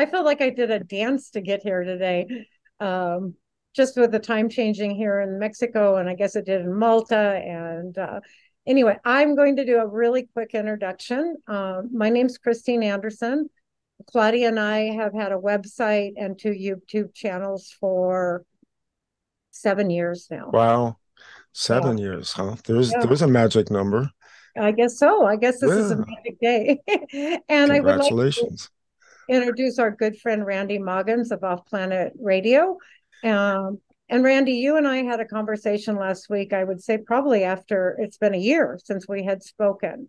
I felt like I did a dance to get here today. Um, just with the time changing here in Mexico, and I guess it did in Malta. And uh, anyway, I'm going to do a really quick introduction. Uh, my name's Christine Anderson. Claudia and I have had a website and two YouTube channels for seven years now. Wow, seven yeah. years, huh? There's yeah. there's a magic number. I guess so. I guess this yeah. is a magic day. and I would like to introduce our good friend Randy Maugans of Off Planet Radio. Um, and Randy, you and I had a conversation last week. I would say probably after it's been a year since we had spoken.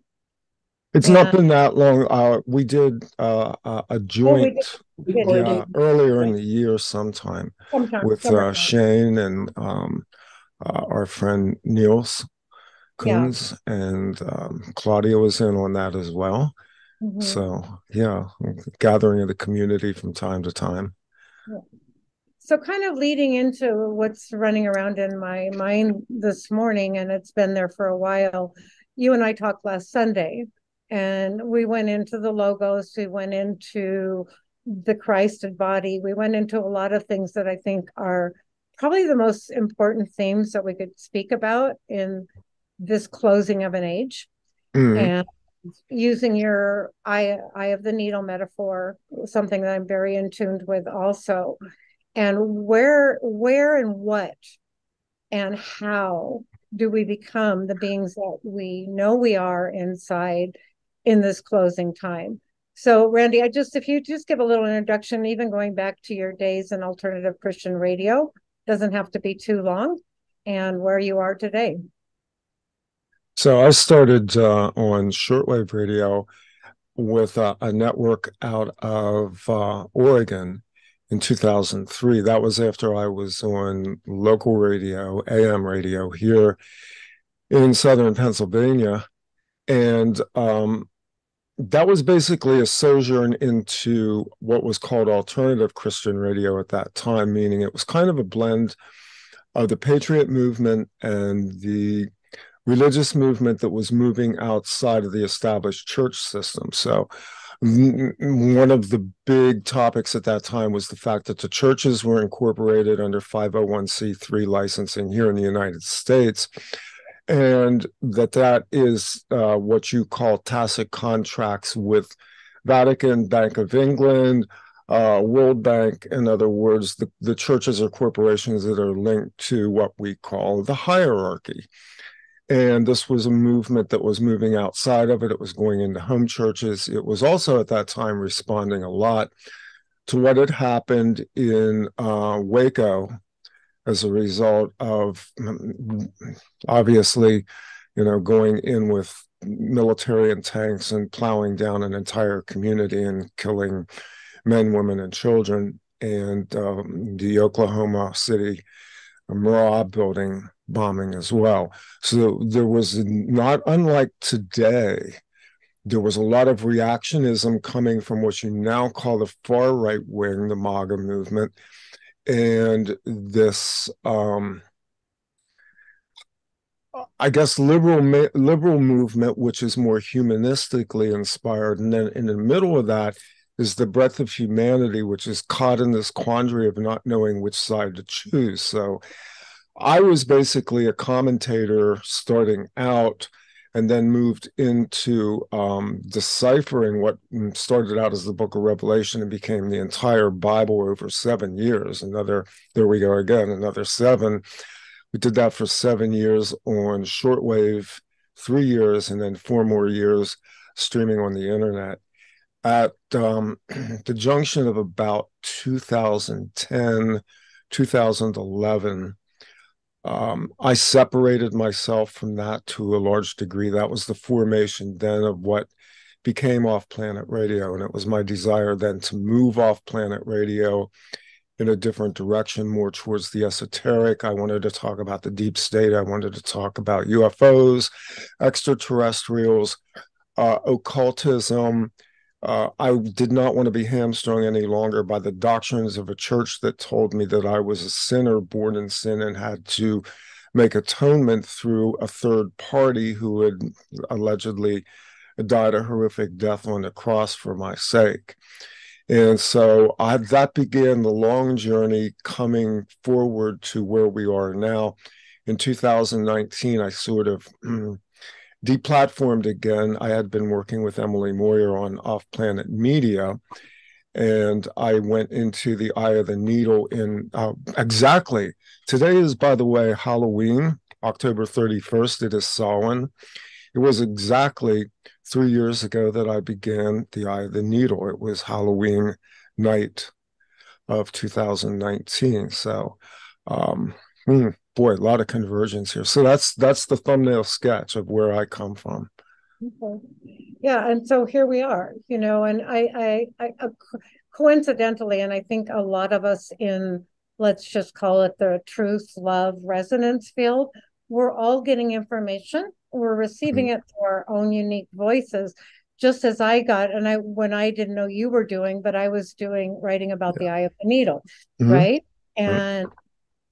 It's and, not been that long. Uh, we did uh, a joint oh, we did, we did. Yeah, earlier in the year sometime, sometime with uh, Shane and um, uh, our friend Niels Coons, yeah. and um, Claudia was in on that as well. Mm-hmm. So yeah, gathering of the community from time to time. Yeah. So kind of leading into what's running around in my mind this morning, and it's been there for a while. You and I talked last Sunday and we went into the logos we went into the christed body we went into a lot of things that i think are probably the most important themes that we could speak about in this closing of an age mm-hmm. and using your eye eye of the needle metaphor something that i'm very in tuned with also and where where and what and how do we become the beings that we know we are inside in this closing time. So, Randy, I just, if you just give a little introduction, even going back to your days in alternative Christian radio, doesn't have to be too long, and where you are today. So, I started uh, on shortwave radio with uh, a network out of uh, Oregon in 2003. That was after I was on local radio, AM radio here in southern Pennsylvania. And um, that was basically a sojourn into what was called alternative Christian radio at that time, meaning it was kind of a blend of the patriot movement and the religious movement that was moving outside of the established church system. So, one of the big topics at that time was the fact that the churches were incorporated under 501c3 licensing here in the United States and that that is uh, what you call tacit contracts with Vatican, Bank of England, uh, World Bank. In other words, the, the churches or corporations that are linked to what we call the hierarchy. And this was a movement that was moving outside of it. It was going into home churches. It was also at that time responding a lot to what had happened in uh, Waco as a result of obviously, you know, going in with military and tanks and plowing down an entire community and killing men, women, and children, and um, the Oklahoma City Murrah building bombing as well. So there was not unlike today. There was a lot of reactionism coming from what you now call the far right wing, the MAGA movement, and this um, I guess liberal liberal movement, which is more humanistically inspired, and then in the middle of that is the breadth of humanity, which is caught in this quandary of not knowing which side to choose. So, I was basically a commentator starting out and then moved into um, deciphering what started out as the book of Revelation and became the entire Bible over seven years. Another, there we go again, another seven. We did that for seven years on shortwave, three years, and then four more years streaming on the internet. At um, the junction of about 2010, 2011, um, I separated myself from that to a large degree. That was the formation then of what became off planet radio. And it was my desire then to move off planet radio in a different direction, more towards the esoteric. I wanted to talk about the deep state. I wanted to talk about UFOs, extraterrestrials, uh, occultism, uh, I did not want to be hamstrung any longer by the doctrines of a church that told me that I was a sinner born in sin and had to make atonement through a third party who had allegedly died a horrific death on the cross for my sake. And so I, that began the long journey coming forward to where we are now. In 2019, I sort of deplatformed again. I had been working with Emily Moyer on Off Planet Media, and I went into the eye of the needle in uh, exactly. Today is, by the way, Halloween, October 31st. It is Samhain. It was exactly three years ago that I began the eye of the needle. It was Halloween night of 2019. So, um, hmm, boy, a lot of convergence here. So that's that's the thumbnail sketch of where I come from. Okay. Yeah, and so here we are, you know, and I, I, I uh, coincidentally, and I think a lot of us in, let's just call it the truth, love, resonance field, we're all getting information. We're receiving mm-hmm. it through our own unique voices, just as I got, and I when I didn't know you were doing, but I was doing writing about yeah. the eye of the needle, mm-hmm. right? And mm-hmm.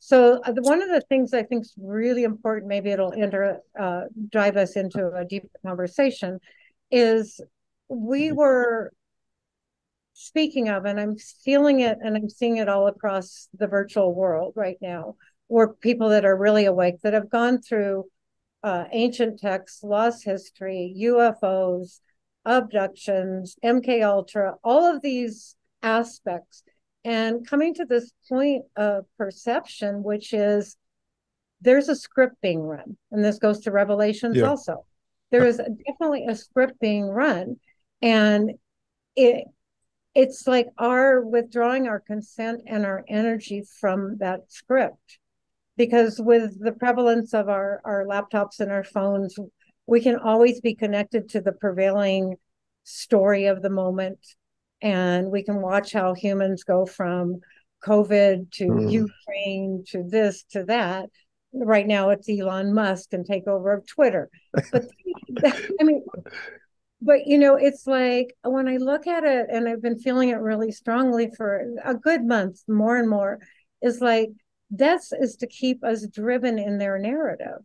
So uh, one of the things I think is really important, maybe it'll enter, uh, drive us into a deeper conversation, is we mm-hmm. were speaking of, and I'm feeling it, and I'm seeing it all across the virtual world right now, where people that are really awake that have gone through uh, ancient texts, lost history, UFOs, abductions, MK Ultra, all of these aspects and coming to this point of perception, which is there's a script being run, and this goes to Revelations yeah. also. There uh-huh. is definitely a script being run, and it it's like our withdrawing our consent and our energy from that script because with the prevalence of our our laptops and our phones we can always be connected to the prevailing story of the moment and we can watch how humans go from COVID to mm. Ukraine to this to that. Right now, it's Elon Musk and takeover of Twitter. But I mean, but you know, it's like when I look at it, and I've been feeling it really strongly for a good month, more and more, is like this is to keep us driven in their narrative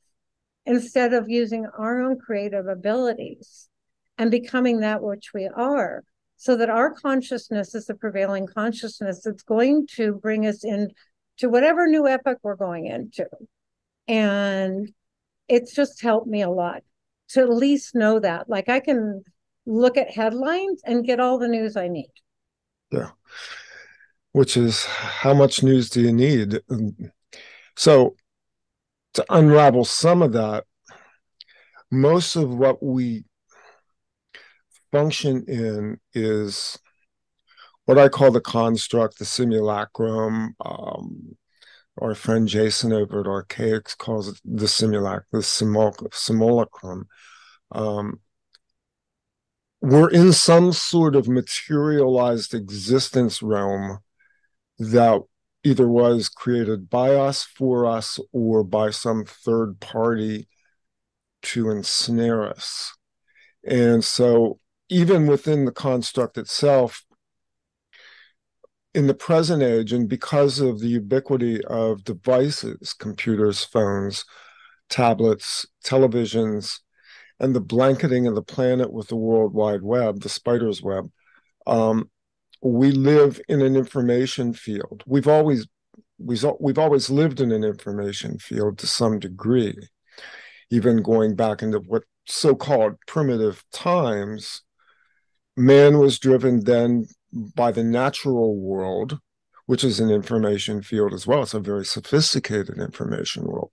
instead of using our own creative abilities and becoming that which we are so that our consciousness is the prevailing consciousness that's going to bring us in to whatever new epoch we're going into. And it's just helped me a lot to at least know that. Like I can look at headlines and get all the news I need. Yeah. Which is how much news do you need? So to unravel some of that, most of what we function in is what I call the construct, the simulacrum. Um, our friend Jason over at Archaix calls it the simulacrum, the simulacrum. Um, we're in some sort of materialized existence realm that either was created by us, for us, or by some third party to ensnare us. And so even within the construct itself, in the present age, and because of the ubiquity of devices, computers, phones, tablets, televisions, and the blanketing of the planet with the World Wide Web, the spider's web, um, we live in an information field. We've always we've, we've always lived in an information field to some degree, even going back into what so-called primitive times man was driven then by the natural world, which is an information field as well. It's a very sophisticated information world.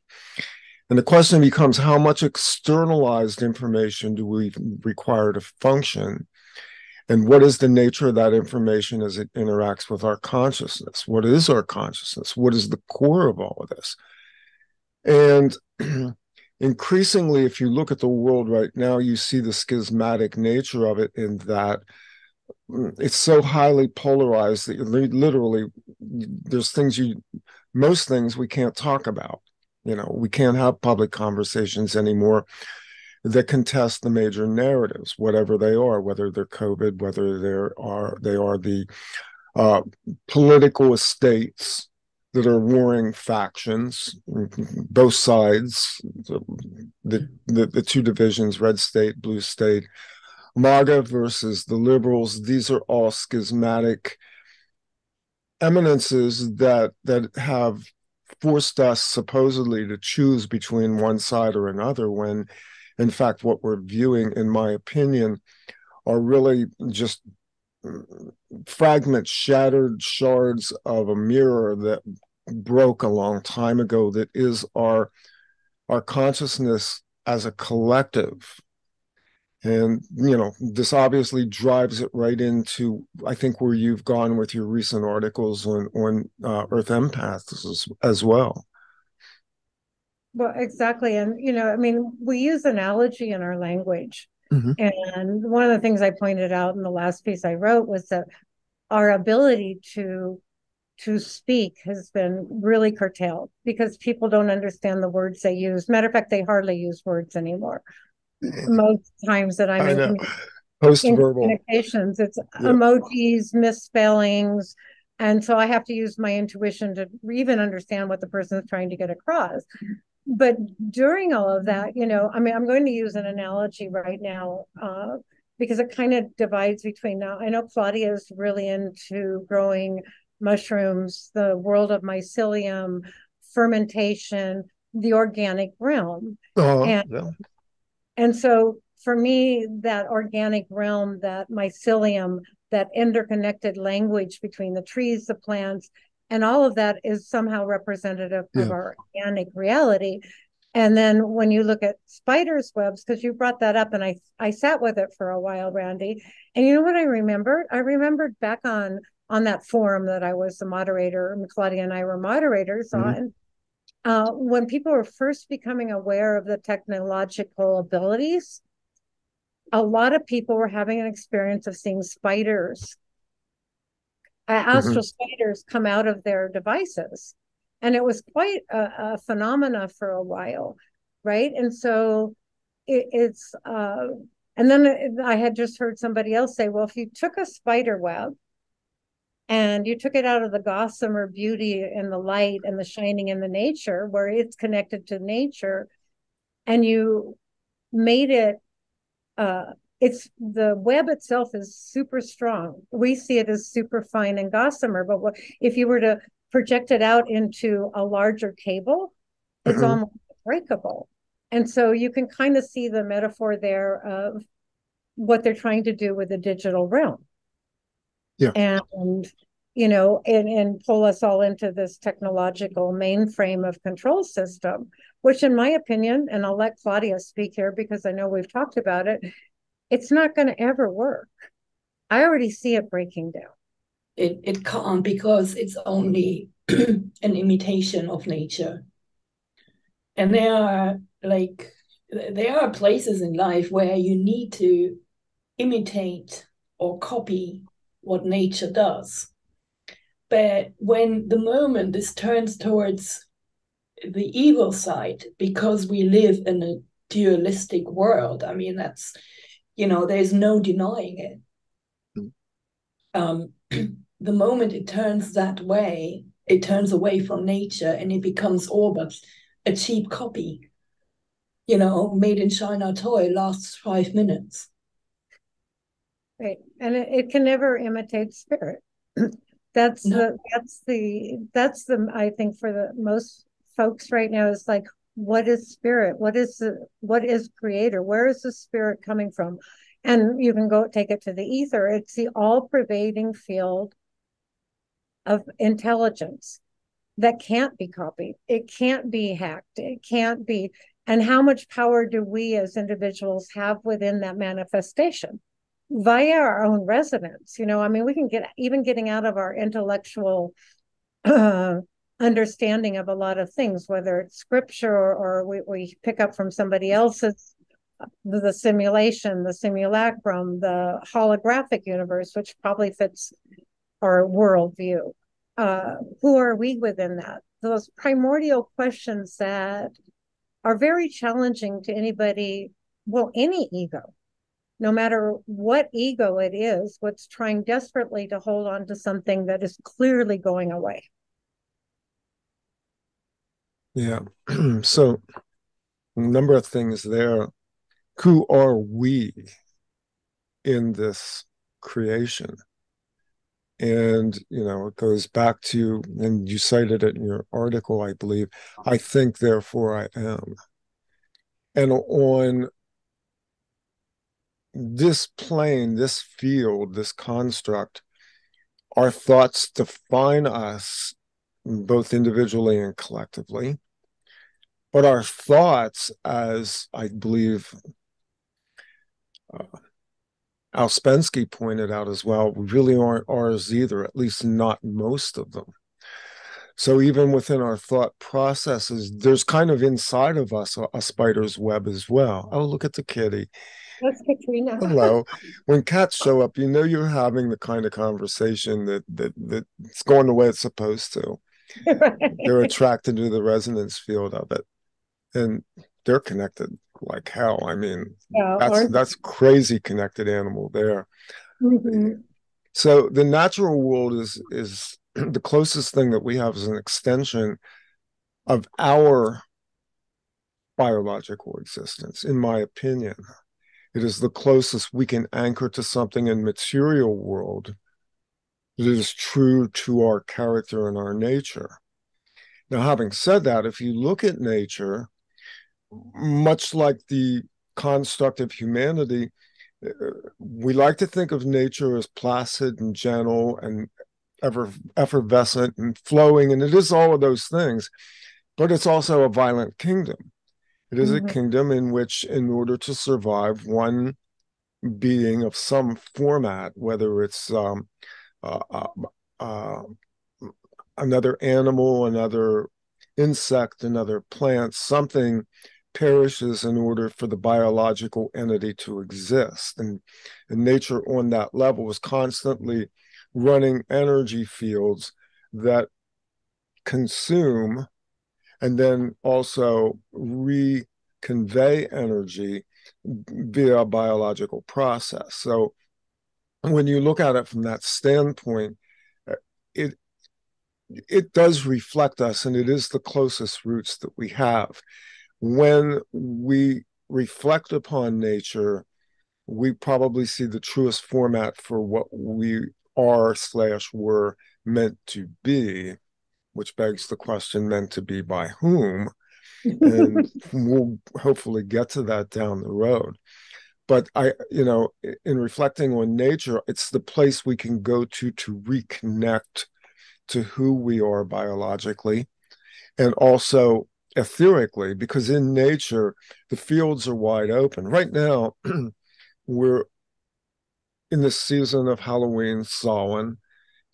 And the question becomes how much externalized information do we require to function? And what is the nature of that information as it interacts with our consciousness? What is our consciousness? What is the core of all of this? And increasingly, if you look at the world right now, you see the schismatic nature of it in that mm, it's so highly polarized that literally there's things you, most things we can't talk about. You know, we can't have public conversations anymore that contest the major narratives, whatever they are, whether they're COVID, whether they are they are the uh, political estates that are warring factions, both sides, the, the, the two divisions, red state, blue state, MAGA versus the liberals, these are all schismatic eminences that that have forced us supposedly to choose between one side or another when in fact what we're viewing in my opinion are really just fragments shattered shards of a mirror that broke a long time ago that is our our consciousness as a collective. And you know this obviously drives it right into i think where you've gone with your recent articles on on uh, earth empaths as, as well. Well exactly. And you know i mean we use analogy in our language mm-hmm. and one of the things i pointed out in the last piece i wrote was that our ability to to speak has been really curtailed because people don't understand the words they use matter of fact they hardly use words anymore most times that I'm in, in communications. It's yeah. emojis, misspellings. And so I have to use my intuition to even understand what the person is trying to get across. But during all of that, you know, I mean, I'm going to use an analogy right now uh, because it kind of divides between now. I know Claudia is really into growing mushrooms, the world of mycelium, fermentation, the organic realm. Uh, and yeah. And so for me, that organic realm, that mycelium, that interconnected language between the trees, the plants, and all of that is somehow representative yeah. of our organic reality. And then when you look at spiders' webs, because you brought that up, and I I sat with it for a while, Randy. And you know what I remembered? I remembered back on on that forum that I was the moderator, and Claudia and I were moderators mm-hmm. on uh, when people were first becoming aware of the technological abilities, a lot of people were having an experience of seeing spiders, uh, mm-hmm. astral spiders come out of their devices. And it was quite a, a phenomena for a while, right? And so it, it's, uh, and then I had just heard somebody else say, well, if you took a spider web and you took it out of the gossamer beauty and the light and the shining in the nature where it's connected to nature and you made it uh it's the web itself is super strong we see it as super fine and gossamer but what, if you were to project it out into a larger cable it's mm-hmm. almost breakable and so you can kind of see the metaphor there of what they're trying to do with the digital realm yeah. And you know, and, and pull us all into this technological mainframe of control system, which, in my opinion, and I'll let Claudia speak here because I know we've talked about it, it's not going to ever work. I already see it breaking down. It, it can't because it's only an imitation of nature. And there are like, there are places in life where you need to imitate or copy what nature does. But when the moment this turns towards the evil side, because we live in a dualistic world, I mean, that's, you know, there's no denying it. Mm. Um, the moment it turns that way, it turns away from nature and it becomes all but a cheap copy. You know, made in China toy lasts five minutes. Right. And it, it can never imitate spirit. that's no. the that's the that's the I think for the most folks right now is like what is spirit? What is the what is creator? Where is the spirit coming from? And you can go take it to the ether. It's the all-pervading field of intelligence that can't be copied. It can't be hacked. It can't be. And how much power do we as individuals have within that manifestation? via our own resonance. You know, I mean, we can get even getting out of our intellectual uh, understanding of a lot of things, whether it's scripture or, or we, we pick up from somebody else's the, simulation, the simulacrum, the holographic universe, which probably fits our worldview. Uh, who are we within that? Those primordial questions that are very challenging to anybody, well, any ego no matter what ego it is, what's trying desperately to hold on to something that is clearly going away. Yeah. so, a number of things there. Who are we? in this creation. And, you know, it goes back to, and you cited it in your article, I believe, I think, therefore I am. And on this plane, this field, this construct, our thoughts define us both individually and collectively. But our thoughts, as I believe uh, Ouspensky pointed out as well, really aren't ours either, at least not most of them. So even within our thought processes, there's kind of inside of us a, a spider's web as well. Oh, look at the kitty. That's Katrina. Hello. When cats show up, you know you're having the kind of conversation that that that's going the way it's supposed to. They're attracted to the resonance field of it, and they're connected like hell. I mean, yeah, that's that's crazy connected animal there. Mm-hmm. So the natural world is is the closest thing that we have is an extension of our biological existence, in my opinion. It is the closest we can anchor to something in material world that is true to our character and our nature. Now, having said that, if you look at nature, much like the construct of humanity, we like to think of nature as placid and gentle and ever effervescent and flowing, and it is all of those things, but it's also a violent kingdom. It is mm-hmm. a kingdom in which, in order to survive, one being of some format, whether it's um, Uh, uh, um, another animal, another insect, another plant, something perishes in order for the biological entity to exist. And, and nature on that level is constantly running energy fields that consume and then also reconvey energy via a biological process. So when you look at it from that standpoint, uh, it it does reflect us and it is the closest roots that we have. When we reflect upon nature, we probably see the truest format for what we are slash were meant to be which begs the question meant to be by whom and we'll hopefully get to that down the road but i you know in reflecting on nature it's the place we can go to to reconnect to who we are biologically and also etherically because in nature the fields are wide open right now we're in the season of halloween samhain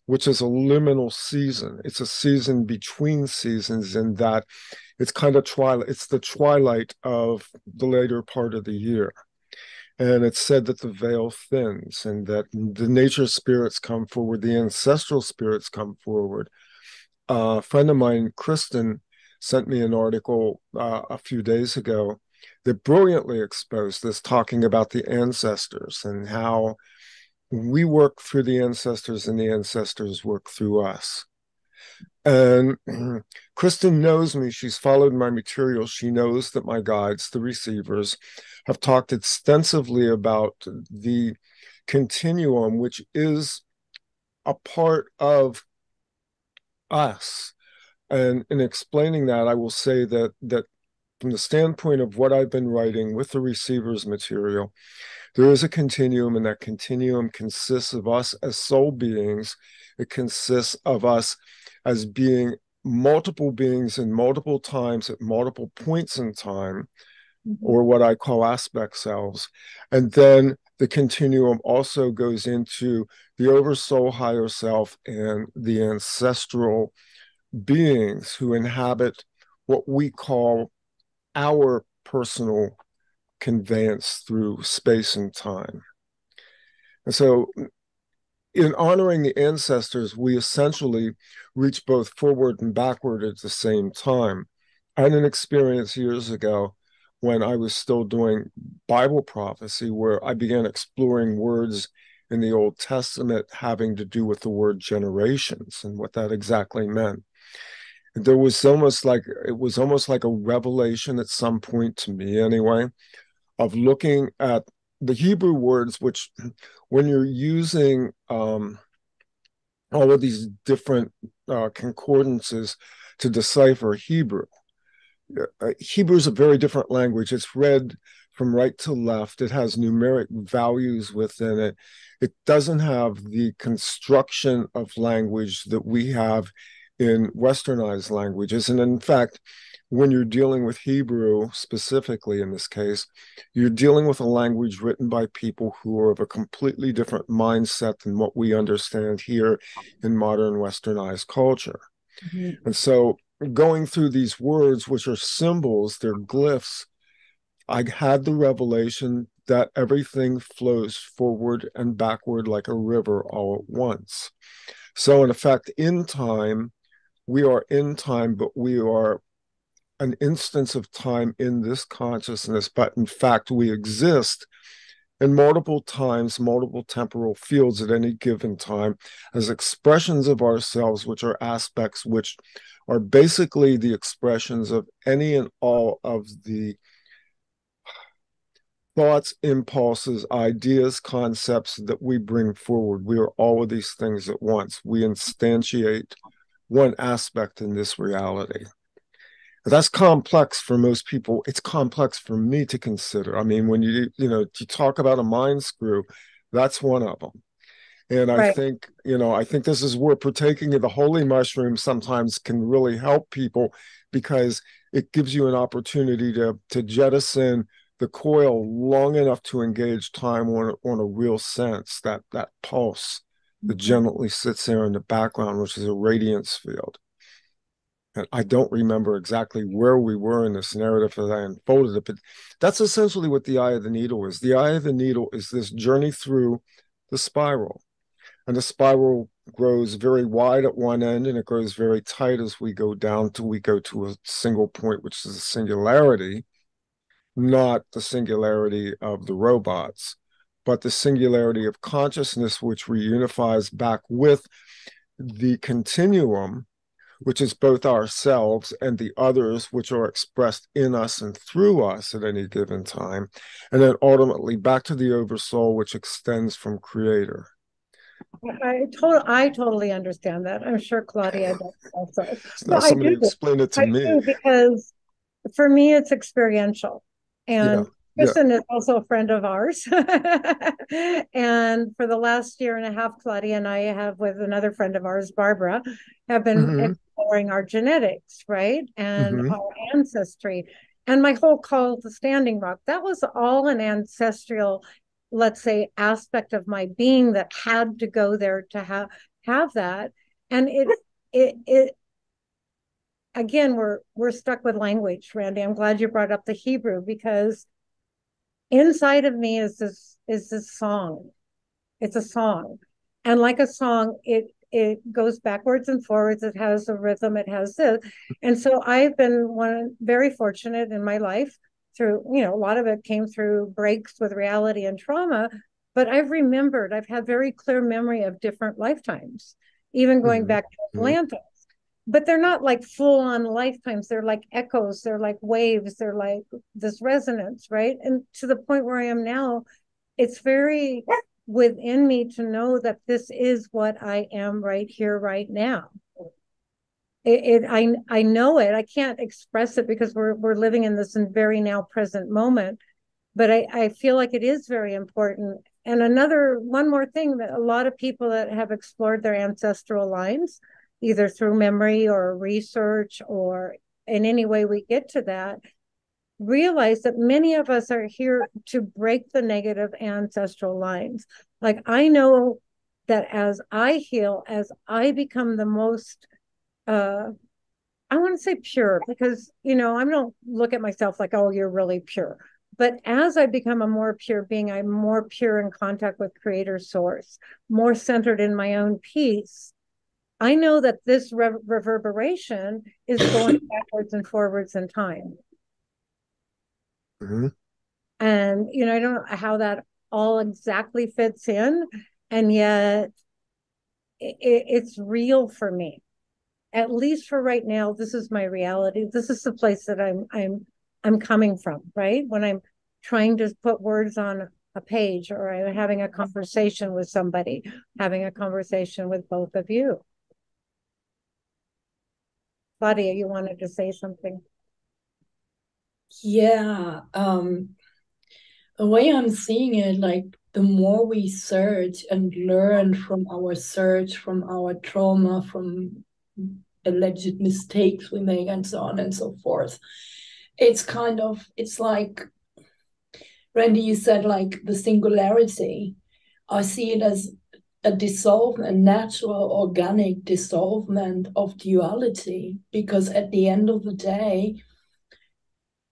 which is a liminal season. It's a season between seasons in that it's kind of twilight. It's the twilight of the later part of the year. And it's said that the veil thins and that the nature spirits come forward, the ancestral spirits come forward. Uh, a friend of mine, Kristen, sent me an article uh, a few days ago that brilliantly exposed this, talking about the ancestors and how we work through the ancestors and the ancestors work through us. And Kristen knows me. She's followed my material. She knows that my guides, the receivers, have talked extensively about the continuum, which is a part of us. And in explaining that, I will say that that from the standpoint of what I've been writing with the receivers material, there is a continuum, and that continuum consists of us as soul beings. It consists of us as being multiple beings in multiple times at multiple points in time, mm-hmm. or what I call aspect selves. And then the continuum also goes into the oversoul higher self and the ancestral beings who inhabit what we call our personal conveyance through space and time. And so, in honoring the ancestors, we essentially reach both forward and backward at the same time. I had an experience years ago when I was still doing Bible prophecy where I began exploring words in the Old Testament having to do with the word generations and what that exactly meant. there was almost like it was almost like a revelation at some point to me anyway of looking at the Hebrew words, which when you're using um, all of these different uh, concordances to decipher Hebrew, uh, Hebrew is a very different language. It's read from right to left. It has numeric values within it. It doesn't have the construction of language that we have in westernized languages. And in fact, when you're dealing with Hebrew specifically in this case, you're dealing with a language written by people who are of a completely different mindset than what we understand here in modern westernized culture. Mm-hmm. And so going through these words, which are symbols, they're glyphs, I had the revelation that everything flows forward and backward like a river all at once. So, in effect, in time, we are in time, but we are an instance of time in this consciousness, but in fact, we exist in multiple times, multiple temporal fields at any given time as expressions of ourselves, which are aspects which are basically the expressions of any and all of the thoughts, impulses, ideas, concepts that we bring forward. We are all of these things at once. We instantiate one aspect in this reality that's complex for most people. It's complex for me to consider. I mean when you you know you talk about a mind screw that's one of them and i think you know i think this is where partaking of the holy mushroom sometimes can really help people because it gives you an opportunity to to jettison the coil long enough to engage time on, on a real sense that that pulse that mm-hmm. gently sits there in the background which is a radiance field and I don't remember exactly where we were in this narrative as I unfolded it, but that's essentially what the eye of the needle is. The eye of the needle is this journey through the spiral. And the spiral grows very wide at one end and it grows very tight as we go down till we go to a single point, which is a singularity, not the singularity of the robots, but the singularity of consciousness, which reunifies back with the continuum which is both ourselves and the others, which are expressed in us and through us at any given time, and then ultimately back to the oversoul, which extends from Creator. I, to- I totally understand that. I'm sure Claudia does also. Now, somebody explain it to I me. because for me, it's experiential. And yeah. Kristen yeah. is also a friend of ours. and for the last year and a half, Claudia and I have with another friend of ours, Barbara, have been mm-hmm exploring our genetics, right? And mm-hmm. our ancestry. And my whole call to Standing Rock, that was all an ancestral, let's say, aspect of my being that had to go there to have have that. And it it it again, we're we're stuck with language, Randy. I'm glad you brought up the Hebrew because inside of me is this is this song. It's a song. And like a song, it it goes backwards and forwards. It has a rhythm. It has this, and so I've been one very fortunate in my life through you know a lot of it came through breaks with reality and trauma, but I've remembered. I've had very clear memory of different lifetimes, even going mm-hmm. back to mm-hmm. But they're not like full on lifetimes. They're like echoes. They're like waves. They're like this resonance, right? And to the point where I am now, it's very within me to know that this is what I am right here, right now. It, it, I I know it. I can't express it because we're we're living in this very now present moment. But I, I feel like it is very important. And another one more thing that a lot of people that have explored their ancestral lines, either through memory or research or in any way we get to that, realize that many of us are here to break the negative ancestral lines. Like I know that as I heal, as I become the most uh I want to say pure because you know, I don't look at myself like, oh, you're really pure. But as I become a more pure being, I'm more pure in contact with creator source, more centered in my own peace. I know that this re- reverberation is going backwards and forwards in time. Mm-hmm. And, you know, I don't know how that all exactly fits in. And yet it, it's real for me. At least for right now, this is my reality. This is the place that I'm I'm I'm coming from, right? When I'm trying to put words on a page or I'm having a conversation with somebody, having a conversation with both of you. Claudia, you wanted to say something? Yeah. Um, the way I'm seeing it, like the more we search and learn from our search, from our trauma, from alleged mistakes we make, and so on and so forth, it's kind of, it's like, Randy, you said like the singularity. I see it as a dissolvement, a natural, organic dissolvement of duality, because at the end of the day,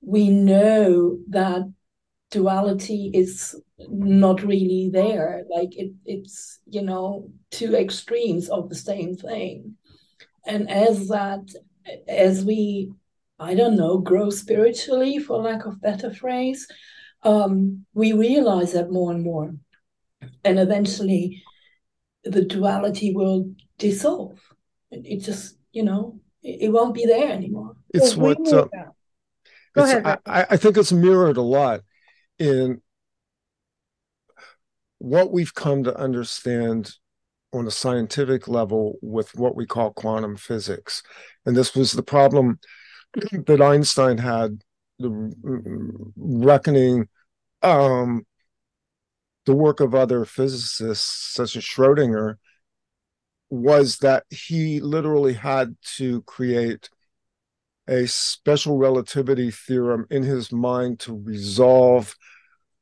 we know that duality is not really there. Like it, it's you know two extremes of the same thing, and as that, as we, I don't know, grow spiritually, for lack of better phrase, um, we realize that more and more, and eventually the duality will dissolve. It, it just, you know, it, it, won't be there anymore. It's well, what. Uh, Go it's, ahead. I, I think it's mirrored a lot in what we've come to understand on a scientific level with what we call quantum physics. And this was the problem that Einstein had the reckoning um, the work of other physicists, such as Schrodinger, was that he literally had to create a special relativity theorem in his mind to resolve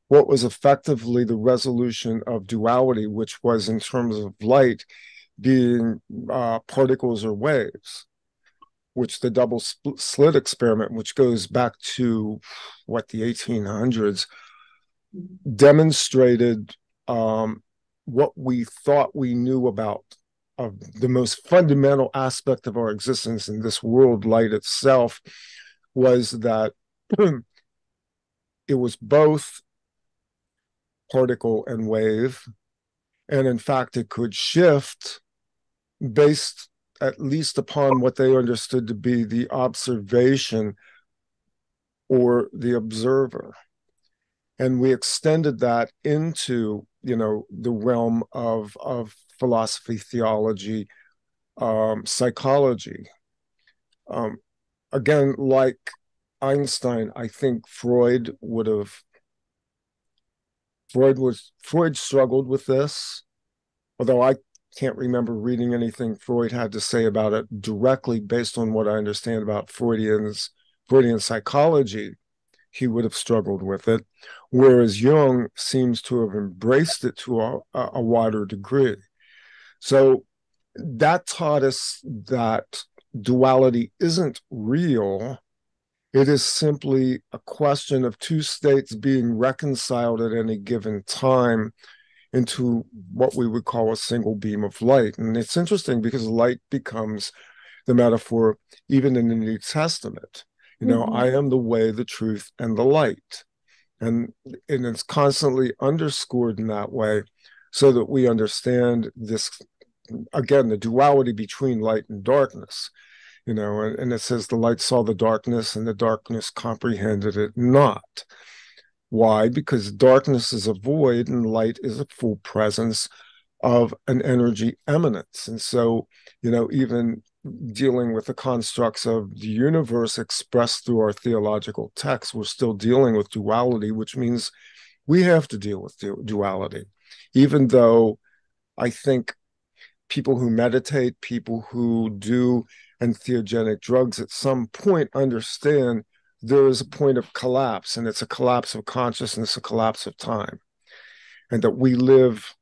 what was effectively the resolution of duality, which was in terms of light being uh, particles or waves, which the double slit experiment, which goes back to what the 1800s, demonstrated um, what we thought we knew about of the most fundamental aspect of our existence in this world light itself was that it was both particle and wave and in fact it could shift based at least upon what they understood to be the observation or the observer and we extended that into you know the realm of of philosophy theology um, psychology. Um, again like einstein i think freud would have freud was freud struggled with this although i can't remember reading anything freud had to say about it directly based on what i understand about freudian's freudian psychology he would have struggled with it, whereas Jung seems to have embraced it to a, a wider degree. So that taught us that duality isn't real. It is simply a question of two states being reconciled at any given time into what we would call a single beam of light. And it's interesting because light becomes the metaphor even in the New Testament. You know, mm-hmm. I am the way, the truth, and the light. And, and it's constantly underscored in that way so that we understand this again the duality between light and darkness you know and, and, it says the light saw the darkness and the darkness comprehended it not why because darkness is a void and light is a full presence of an energy eminence and so you know even dealing with the constructs of the universe expressed through our theological texts. We're still dealing with duality, which means we have to deal with duality, even though I think people who meditate, people who do entheogenic drugs at some point understand there is a point of collapse, and it's a collapse of consciousness, a collapse of time, and that we live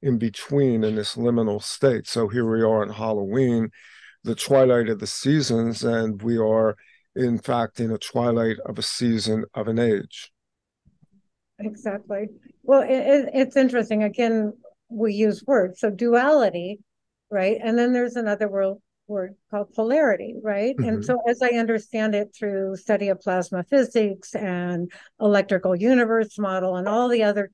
in between in this liminal state. So here we are on Halloween, the twilight of the seasons, and we are, in fact, in a twilight of a season of an age. Exactly. Well, it, it's interesting. Again, we use words. So duality, right? And then there's another word, word called polarity, right? Mm-hmm. And so, as I understand it through study of plasma physics and electrical universe model and all the other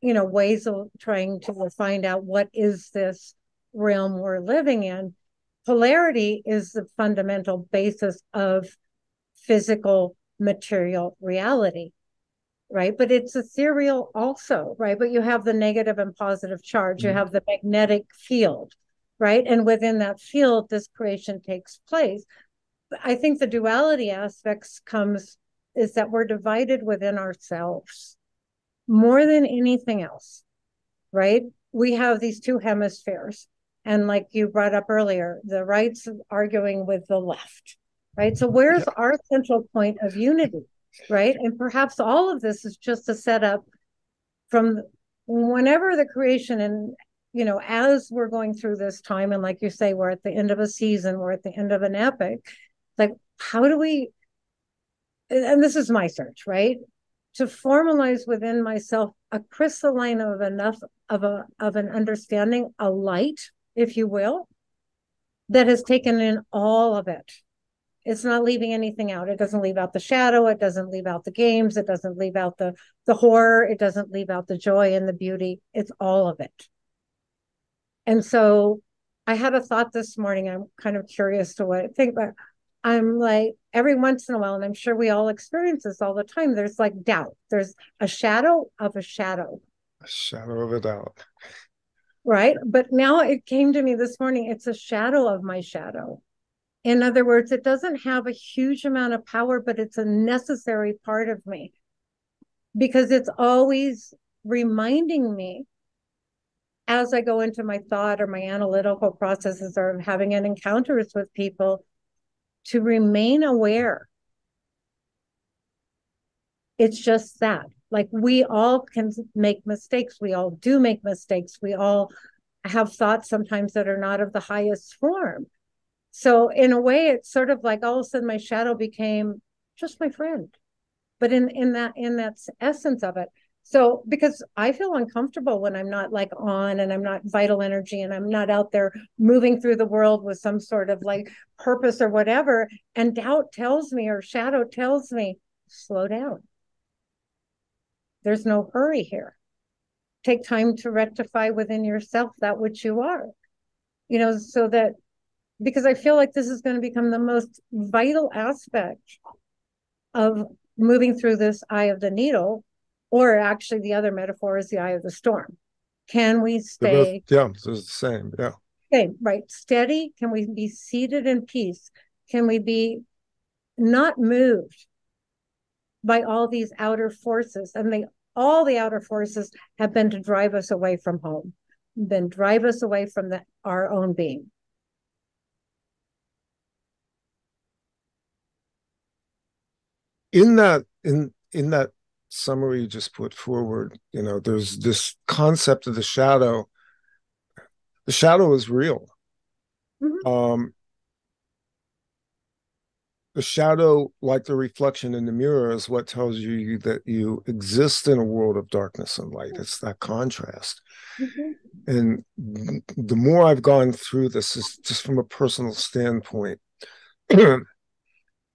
you know ways of trying to find out what is this realm we're living in polarity is the fundamental basis of physical material reality right? But it's ethereal also, right? But you have the negative and positive charge, you mm-hmm. have the magnetic field, right? And within that field, this creation takes place. I think the duality aspects comes is that we're divided within ourselves more than anything else, right? We have these two hemispheres. And like you brought up earlier, the right's arguing with the left, right? So where's yeah. our central point of unity, right? And perhaps all of this is just a setup from whenever the creation and you know as we're going through this time and like you say we're at the end of a season we're at the end of an epic like how do we and this is my search right to formalize within myself a crystalline of enough of a of an understanding a light if you will that has taken in all of it. It's not leaving anything out. It doesn't leave out the shadow. It doesn't leave out the games. It doesn't leave out the the horror. It doesn't leave out the joy and the beauty. It's all of it. And so i had a thought this morning. I'm kind of curious to what i think but I'm like, every once in a while, and I'm sure we all experience this all the time, there's like doubt. There's a shadow of a shadow. A shadow of a doubt. Right. But now it came to me this morning, it's a shadow of my shadow. In other words, it doesn't have a huge amount of power, but it's a necessary part of me because it's always reminding me as I go into my thought or my analytical processes or having an encounters with people to remain aware. It's just that. Like we all can make mistakes. We all do make mistakes. We all have thoughts sometimes that are not of the highest form. So in a way, it's sort of like all of a sudden my shadow became just my friend. But in in that in that essence of it, so because I feel uncomfortable when I'm not like on and I'm not vital energy and I'm not out there moving through the world with some sort of like purpose or whatever. And doubt tells me or shadow tells me, slow down. There's no hurry here. Take time to rectify within yourself that which you are. You know, so that because I feel like this is going to become the most vital aspect of moving through this eye of the needle or actually, the other metaphor is the eye of the storm. Can we stay? Both, yeah, it's the same. Yeah. Okay, right. Steady. Can we be seated in peace? Can we be not moved by all these outer forces? And they all the outer forces have been to drive us away from home, been drive us away from the, our own being. In that in in that summary you just put forward, you know, there's this concept of the shadow. The shadow is real. Mm-hmm. Um, the shadow, like the reflection in the mirror, is what tells you that you exist in a world of darkness and light. It's that contrast. Mm-hmm. And the more I've gone through this, is just from a personal standpoint.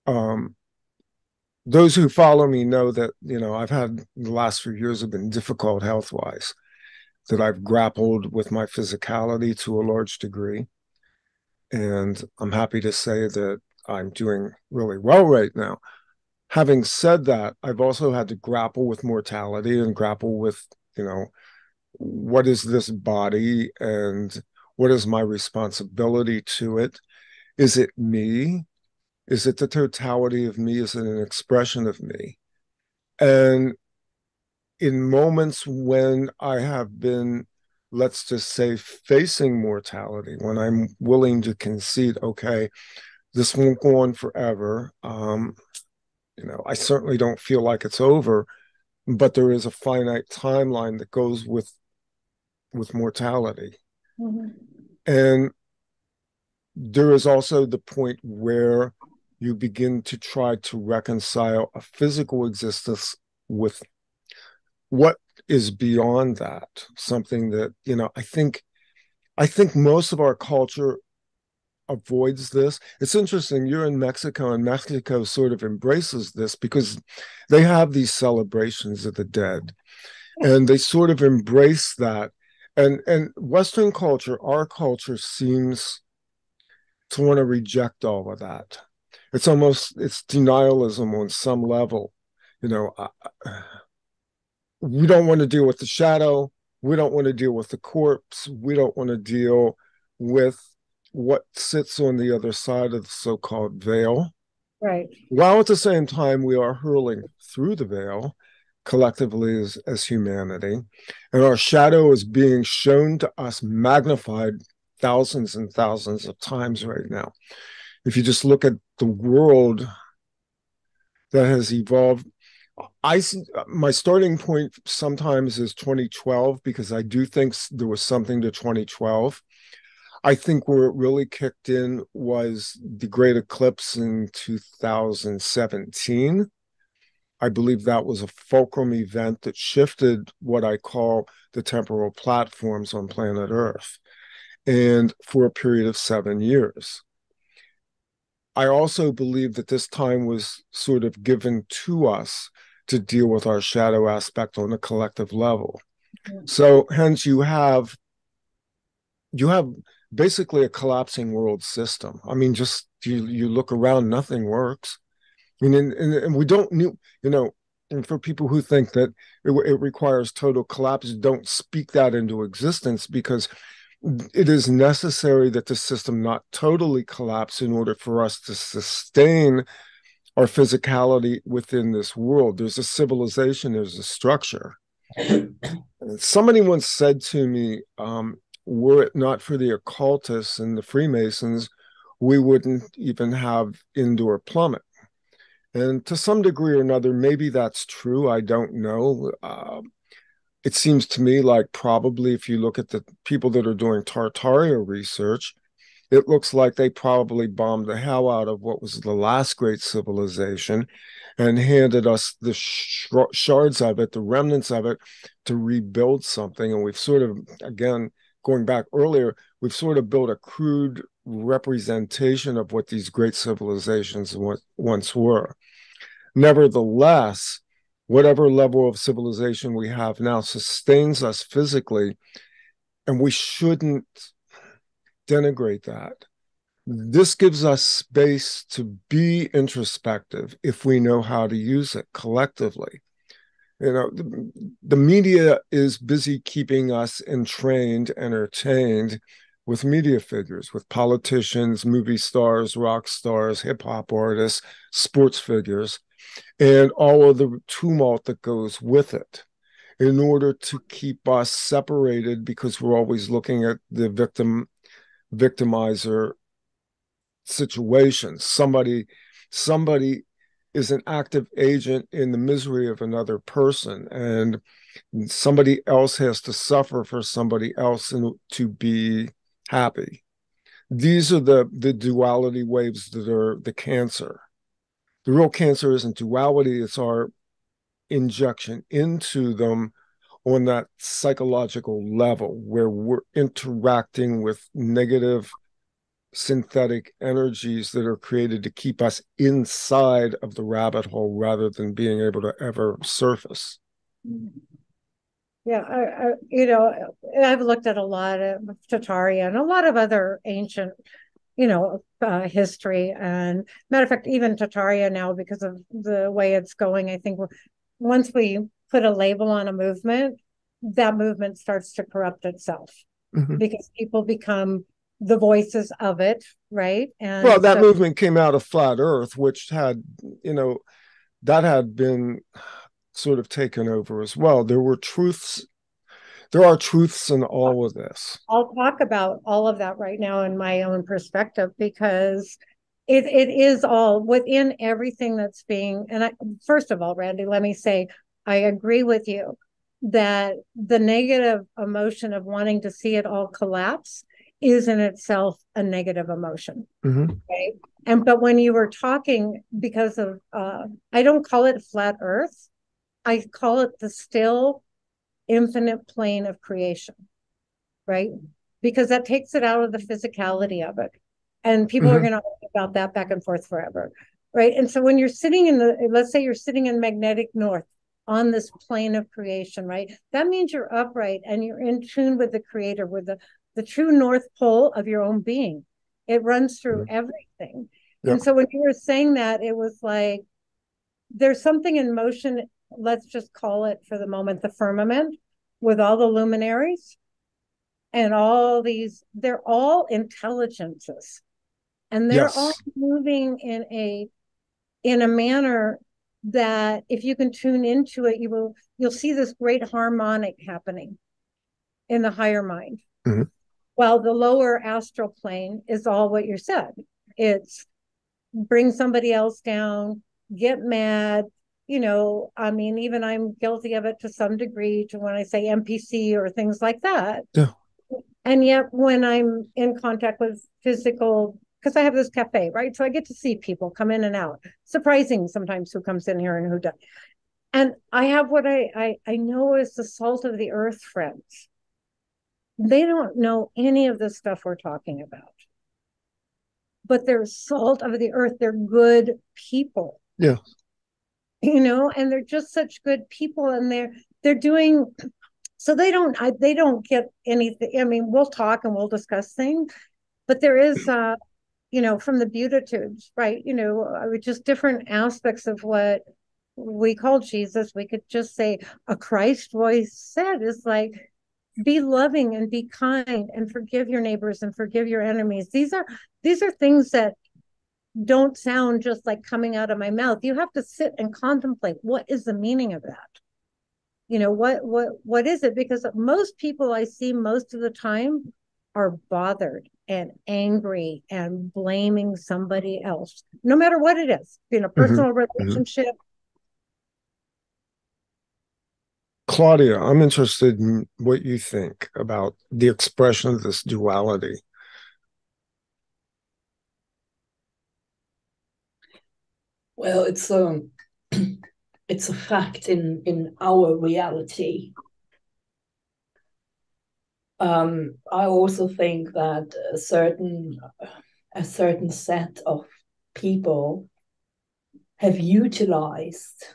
um, those who follow me know that you know I've had the last few years have been difficult health wise, that I've grappled with my physicality to a large degree, and I'm happy to say that I'm doing really well right now. Having said that, I've also had to grapple with mortality and grapple with you know what is this body and what is my responsibility to it? Is it me? Is it the totality of me? Is it an expression of me? And in moments when I have been, let's just say, facing mortality, when I'm willing to concede, okay, this won't go on forever. Um, you know, I certainly don't feel like it's over, but there is a finite timeline that goes with with mortality. Mm-hmm. And there is also the point where you begin to try to reconcile a physical existence with what is beyond that something that you know i think i think most of our culture avoids this it's interesting you're in mexico and mexico sort of embraces this because they have these celebrations of the dead and they sort of embrace that and and western culture our culture seems to want to reject all of that it's almost it's denialism on some level you know we don't want to deal with the shadow. We don't want to deal with the corpse. We don't want to deal with what sits on the other side of the so called veil. Right. While at the same time, we are hurling through the veil collectively as, as humanity. And our shadow is being shown to us magnified thousands and thousands of times right now. If you just look at the world that has evolved I my starting point sometimes is 2012 because I do think there was something to 2012. I think where it really kicked in was the Great Eclipse in 2017. I believe that was a fulcrum event that shifted what I call the temporal platforms on planet Earth, and for a period of seven years. I also believe that this time was sort of given to us to deal with our shadow aspect on a collective level. Mm-hmm. So hence you have you have basically a collapsing world system. I mean, just you you look around, nothing works. I mean, and, and, and we don't you know, and for people who think that it, it requires total collapse, don't speak that into existence because it is necessary that the system not totally collapse in order for us to sustain our physicality within this world. There's a civilization, there's a structure. Somebody once said to me, um, were it not for the occultists and the Freemasons, we wouldn't even have indoor plumbing. And to some degree or another, maybe that's true. I don't know. Uh, it seems to me like probably if you look at the people that are doing Tartaria research, it looks like they probably bombed the hell out of what was the last great civilization and handed us the sh- shards of it, the remnants of it, to rebuild something. And we've sort of, again, going back earlier, we've sort of built a crude representation of what these great civilizations once were. Nevertheless, whatever level of civilization we have now sustains us physically, and we shouldn't denigrate that. This gives us space to be introspective if we know how to use it collectively. You know, the, the media is busy keeping us entrained, entertained with media figures, with politicians, movie stars, rock stars, hip hop artists, sports figures, and all of the tumult that goes with it in order to keep us separated because we're always looking at the victim victimizer situation. Somebody, somebody is an active agent in the misery of another person, and somebody else has to suffer for somebody else to be happy. These are the the duality waves that are the cancer. The real cancer isn't duality; it's our injection into them on that psychological level where we're interacting with negative synthetic energies that are created to keep us inside of the rabbit hole rather than being able to ever surface. Yeah, I, I, you know, I've looked at a lot of Tartaria and a lot of other ancient, you know, uh, history. And matter of fact, even Tartaria now, because of the way it's going, I think once we put a label on a movement, that movement starts to corrupt itself mm-hmm. because people become the voices of it, right? And well, that so- movement came out of flat Earth, which had, you know, that had been sort of taken over as well. There were truths. There are truths in all of this. I'll talk about all of that right now in my own perspective because it it is all within everything that's being and I, first of all randy let me say i agree with you that the negative emotion of wanting to see it all collapse is in itself a negative emotion. Mm-hmm. okay? And but when you were talking because of uh i don't call it flat earth. I call it the still infinite plane of creation. Right? Because that takes it out of the physicality of it. And people mm-hmm. are going to talk about that back and forth forever. Right? And so when you're sitting in the let's say you're sitting in magnetic north on this plane of creation right? That means you're upright and you're in tune with the creator with the the true north pole of your own being it runs through mm-hmm. everything and so when you were saying that it was like there's something in motion let's just call it for the moment the firmament with all the luminaries and all these, they're all intelligences. And they're Yes. all moving in a in a manner that if you can tune into it, you will you'll see this great harmonic happening in the higher mind. Mhm. While the lower astral plane is all what you said. It's bring somebody else down, get mad. You know, I mean, even I'm guilty of it to some degree to when I say NPC or things like that. Yeah. And yet when I'm in contact with physical because I have this cafe, right? So I get to see people come in and out. Surprising sometimes who comes in here and who does. And I have what I, I I know is the salt of the earth friends. They don't know any of the stuff we're talking about. But they're salt of the earth. They're good people. Yeah. You know, and they're just such good people and they're they're doing so they don't I, they don't get anything. I mean, we'll talk and we'll discuss things, but there is uh you know, from the Beatitudes, right? You know, uh, just different aspects of what we call Jesus. We could just say a Christ voice said is like, be loving and be kind and forgive your neighbors and forgive your enemies. These are these are things that don't sound just like coming out of my mouth. You have to sit and contemplate what is the meaning of that. You know, what what what is it? Because most people I see most of the time are bothered and angry and blaming somebody else, no matter what it is, in a mm-hmm. personal mm-hmm. relationship. Claudia, I'm interested in what you think about the expression of this duality. Well, it's a it's a fact in in our reality. Um, I also think that a certain a certain set of people have utilized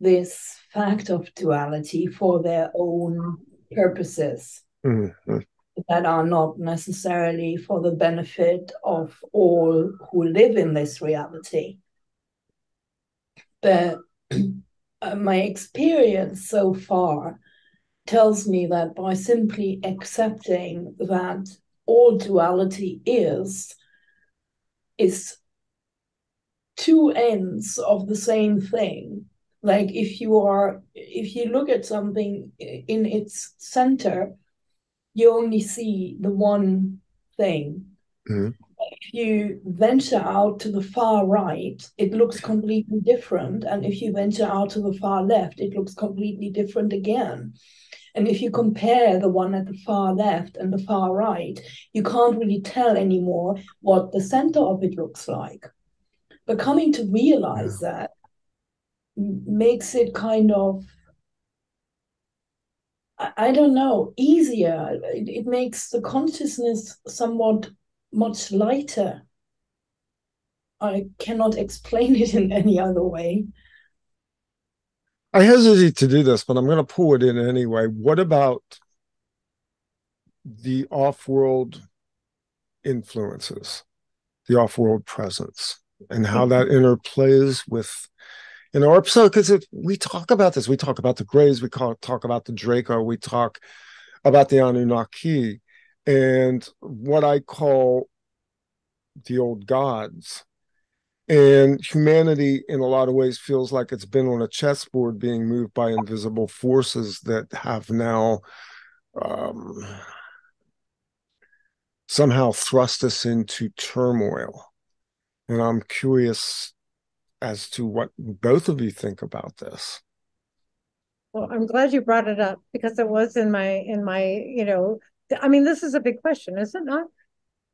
this fact of duality for their own purposes Mhm. that are not necessarily for the benefit of all who live in this reality. But uh, my experience so far tells me that by simply accepting that all duality is, is two ends of the same thing. Like if you are, if you look at something in its center, you only see the one thing. Mhm. If you venture out to the far right, it looks completely different. And if you venture out to the far left, it looks completely different again. And if you compare the one at the far left and the far right, you can't really tell anymore what the center of it looks like. But coming to realize that m- makes it kind of I, don't know, easier. It, it makes the consciousness somewhat much lighter. I cannot explain it in any other way. I hesitate to do this, but I'm going to pull it in anyway. What about the off world influences, the off world presence, and how that mm-hmm. interplays with in our episode? Because we talk about this, we talk about the Greys, we talk about the Draco, we talk about the Anunnaki, and what I call the old gods. And humanity, in a lot of ways, feels like it's been on a chessboard being moved by invisible forces that have now um, somehow thrust us into turmoil. And I'm curious as to what both of you think about this. Well, I'm glad you brought it up because it was in my in my, you know, I mean, this is a big question, is it not?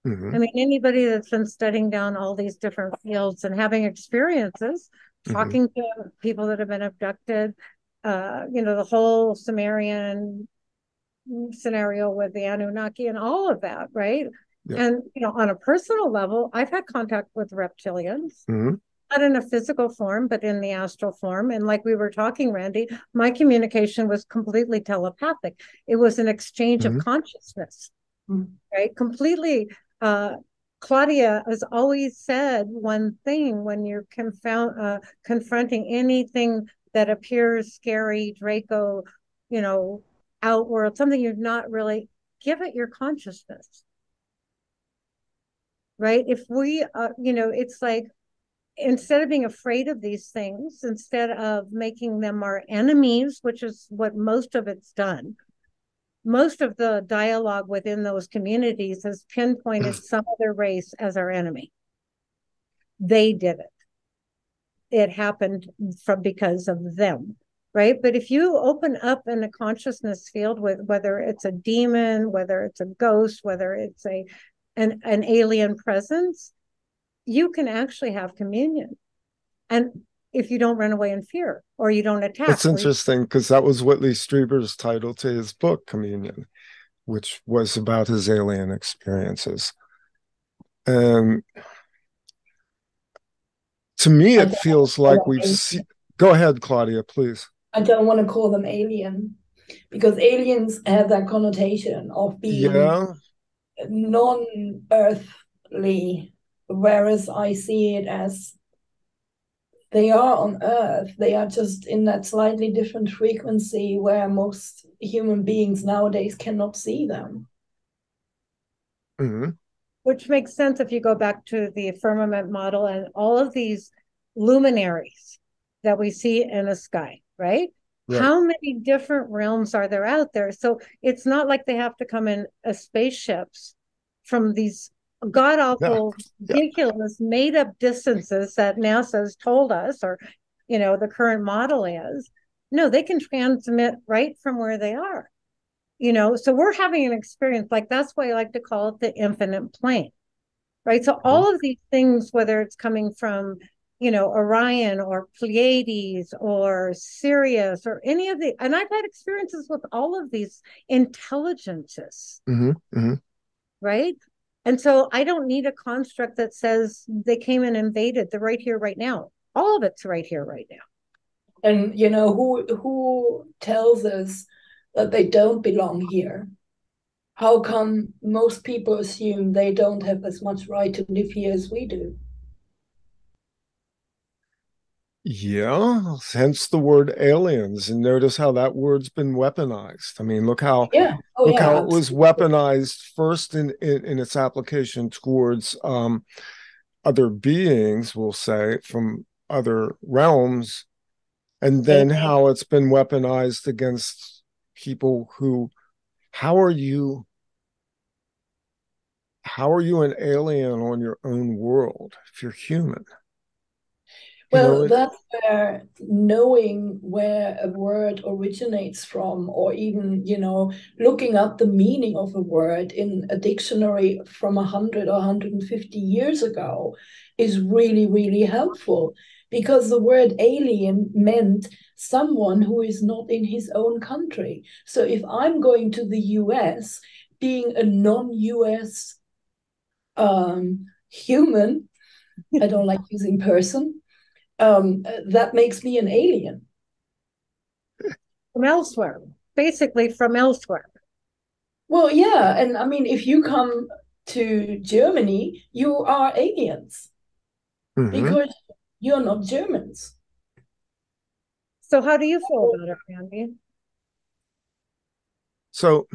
Mhm. I mean, anybody that's been studying down all these different fields and having experiences, Mhm. talking to people that have been abducted, uh, you know, the whole Sumerian scenario with the Anunnaki and all of that, right? Yeah. And, you know, on a personal level, I've had contact with reptilians, Mhm. Not in a physical form, but in the astral form. And like we were talking, Randy, my communication was completely telepathic. It was an exchange Mhm. of consciousness, Mm. right? Completely. Uh, Claudia has always said one thing when you're confound, uh, confronting anything that appears scary, Draco, you know, outworld, something you've not really give it your consciousness. Right? If we, uh, you know, it's like instead of being afraid of these things, instead of making them our enemies, which is what most of it's done, most of the dialogue within those communities has pinpointed mm. some other race as our enemy. They did it. It happened from because of them, right? But if you open up in a consciousness field with whether it's a demon, whether it's a ghost, whether it's a an, an alien presence, you can actually have communion. And if you don't run away in fear or you don't attack. It's interesting because that was Whitley Strieber's title to his book, Communion, which was about his alien experiences. And to me, it feels like we've seen. Go ahead, Claudia, please. I don't want to call them alien because aliens have that connotation of being yeah. non earthly, whereas I see it as they are on earth they are just in that slightly different frequency where most human beings nowadays cannot see them mm-hmm. which makes sense if you go back to the firmament model and all of these luminaries that we see in the sky right Right. How many different realms are there out there? So it's not like they have to come in as spaceships from these god awful, yeah. ridiculous, made up distances that NASA's told us, or you know, the current model is. No, they can transmit right from where they are. You know, so we're having an experience like that's why I like to call it the infinite plane. Right. So mm-hmm. all of these things, whether it's coming from you know Orion or Pleiades or Sirius or any of the and I've had experiences with all of these intelligences. Mm-hmm, mm-hmm. Right? And so I don't need a construct that says they came and invaded. They're right here, right now. All of it's right here, right now. And you know who who tells us that they don't belong here? How come most people assume they don't have as much right to live here as we do? Yeah, hence the word aliens. And notice how that word's been weaponized. I mean, look how yeah. oh, look yeah, how it was weaponized first in, in, in its application towards um, other beings, we'll say, from other realms, and then yeah. how it's been weaponized against people who how are you how are you an alien on your own world if you're human? Well, that's where knowing where a word originates from, or even, you know, looking up the meaning of a word in a dictionary from 100 or 150 years ago is really, really helpful because the word alien meant someone who is not in his own country. So if I'm going to the US, being a non US um, human, I don't like using person um, that makes me an alien. From elsewhere, basically from elsewhere. Well, yeah. And I mean, if you come to Germany, you are aliens mm-hmm. because you're not Germans. So, how do you feel about it, Randy? So,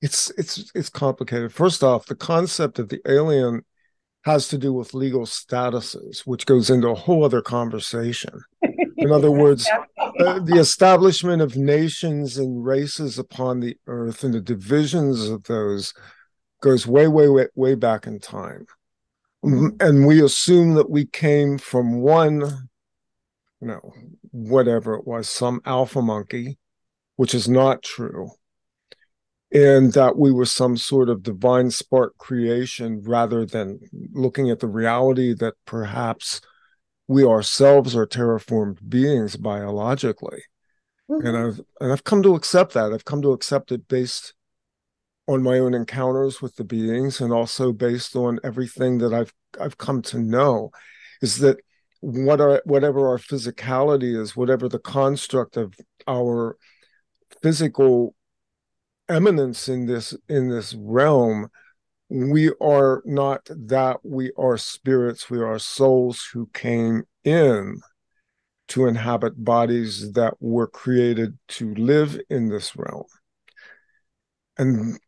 it's it's it's complicated. First off, the concept of the alien has to do with legal statuses, which goes into a whole other conversation. In other words, uh, the establishment of nations and races upon the earth and the divisions of those goes way, way, way, way back in time. Mm-hmm. And we assume that we came from one, you know, whatever it was, some alpha monkey, which is not true and that we were some sort of divine spark creation rather than looking at the reality that perhaps we ourselves are terraformed beings biologically mm-hmm. and i've and i've come to accept that i've come to accept it based on my own encounters with the beings and also based on everything that i've i've come to know is that what our whatever our physicality is whatever the construct of our physical eminence in this in this realm. We are not that we are spirits we are souls who came in to inhabit bodies that were created to live in this realm. And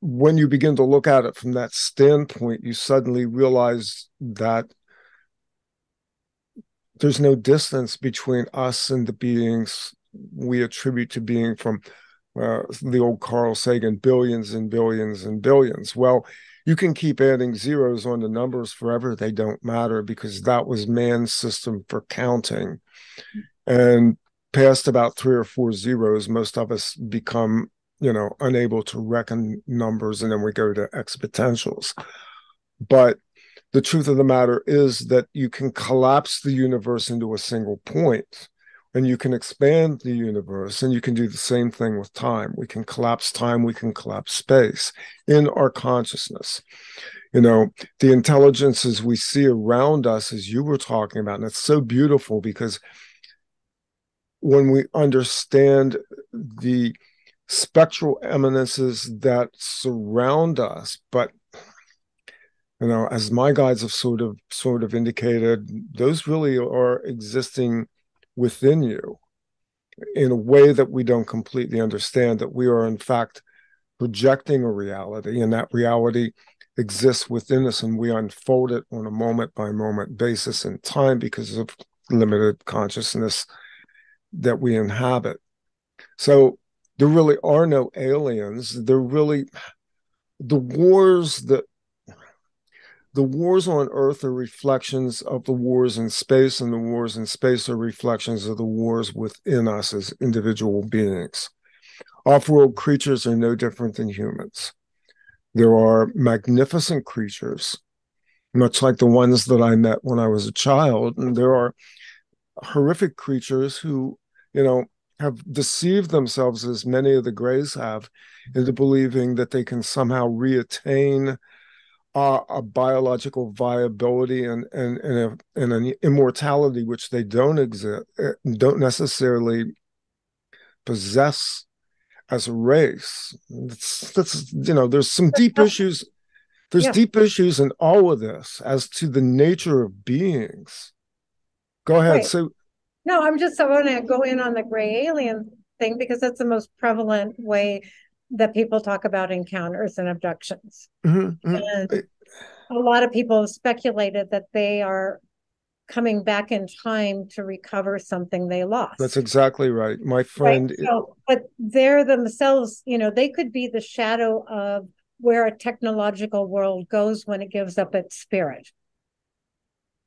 when you begin to look at it from that standpoint you suddenly realize that there's no distance between us and the beings we attribute to being from uh, the old Carl Sagan, billions and billions and billions. Well, you can keep adding zeros on the numbers forever. They don't matter because that was man's system for counting. And past about three or four zeros, most of us become, you know, unable to reckon numbers and then we go to exponentials. But the truth of the matter is that you can collapse the universe into a single point and you can expand the universe and you can do the same thing with time. We can collapse time we can collapse space in our consciousness. You know the intelligences we see around us as you were talking about and it's so beautiful because when we understand the spectral eminences that surround us but you know as my guides have sort of sort of indicated those really are existing within you in a way that we don't completely understand that we are in fact projecting a reality and that reality exists within us and we unfold it on a moment by moment basis in time because of limited consciousness that we inhabit. So there really are no aliens. There really the wars that the wars on Earth are reflections of the wars in space, and the wars in space are reflections of the wars within us as individual beings. Off world creatures are no different than humans. There are magnificent creatures, much like the ones that I met when I was a child, and there are horrific creatures who, you know, have deceived themselves, as many of the Greys have, into believing that they can somehow reattain uh, a biological viability and and and, a, and an immortality which they don't exist eh, don't necessarily possess as a race that's that's you know there's some deep issues there's yeah. deep issues in all of this as to the nature of beings go ahead right. so no i'm just i want to go in on the gray alien thing because that's the most prevalent way that people talk about encounters and abductions. Mm-hmm, mm-hmm. And a lot of people have speculated that they are coming back in time to recover something they lost. That's exactly right. My friend. Right? So, but they're themselves, you know, they could be the shadow of where a technological world goes when it gives up its spirit.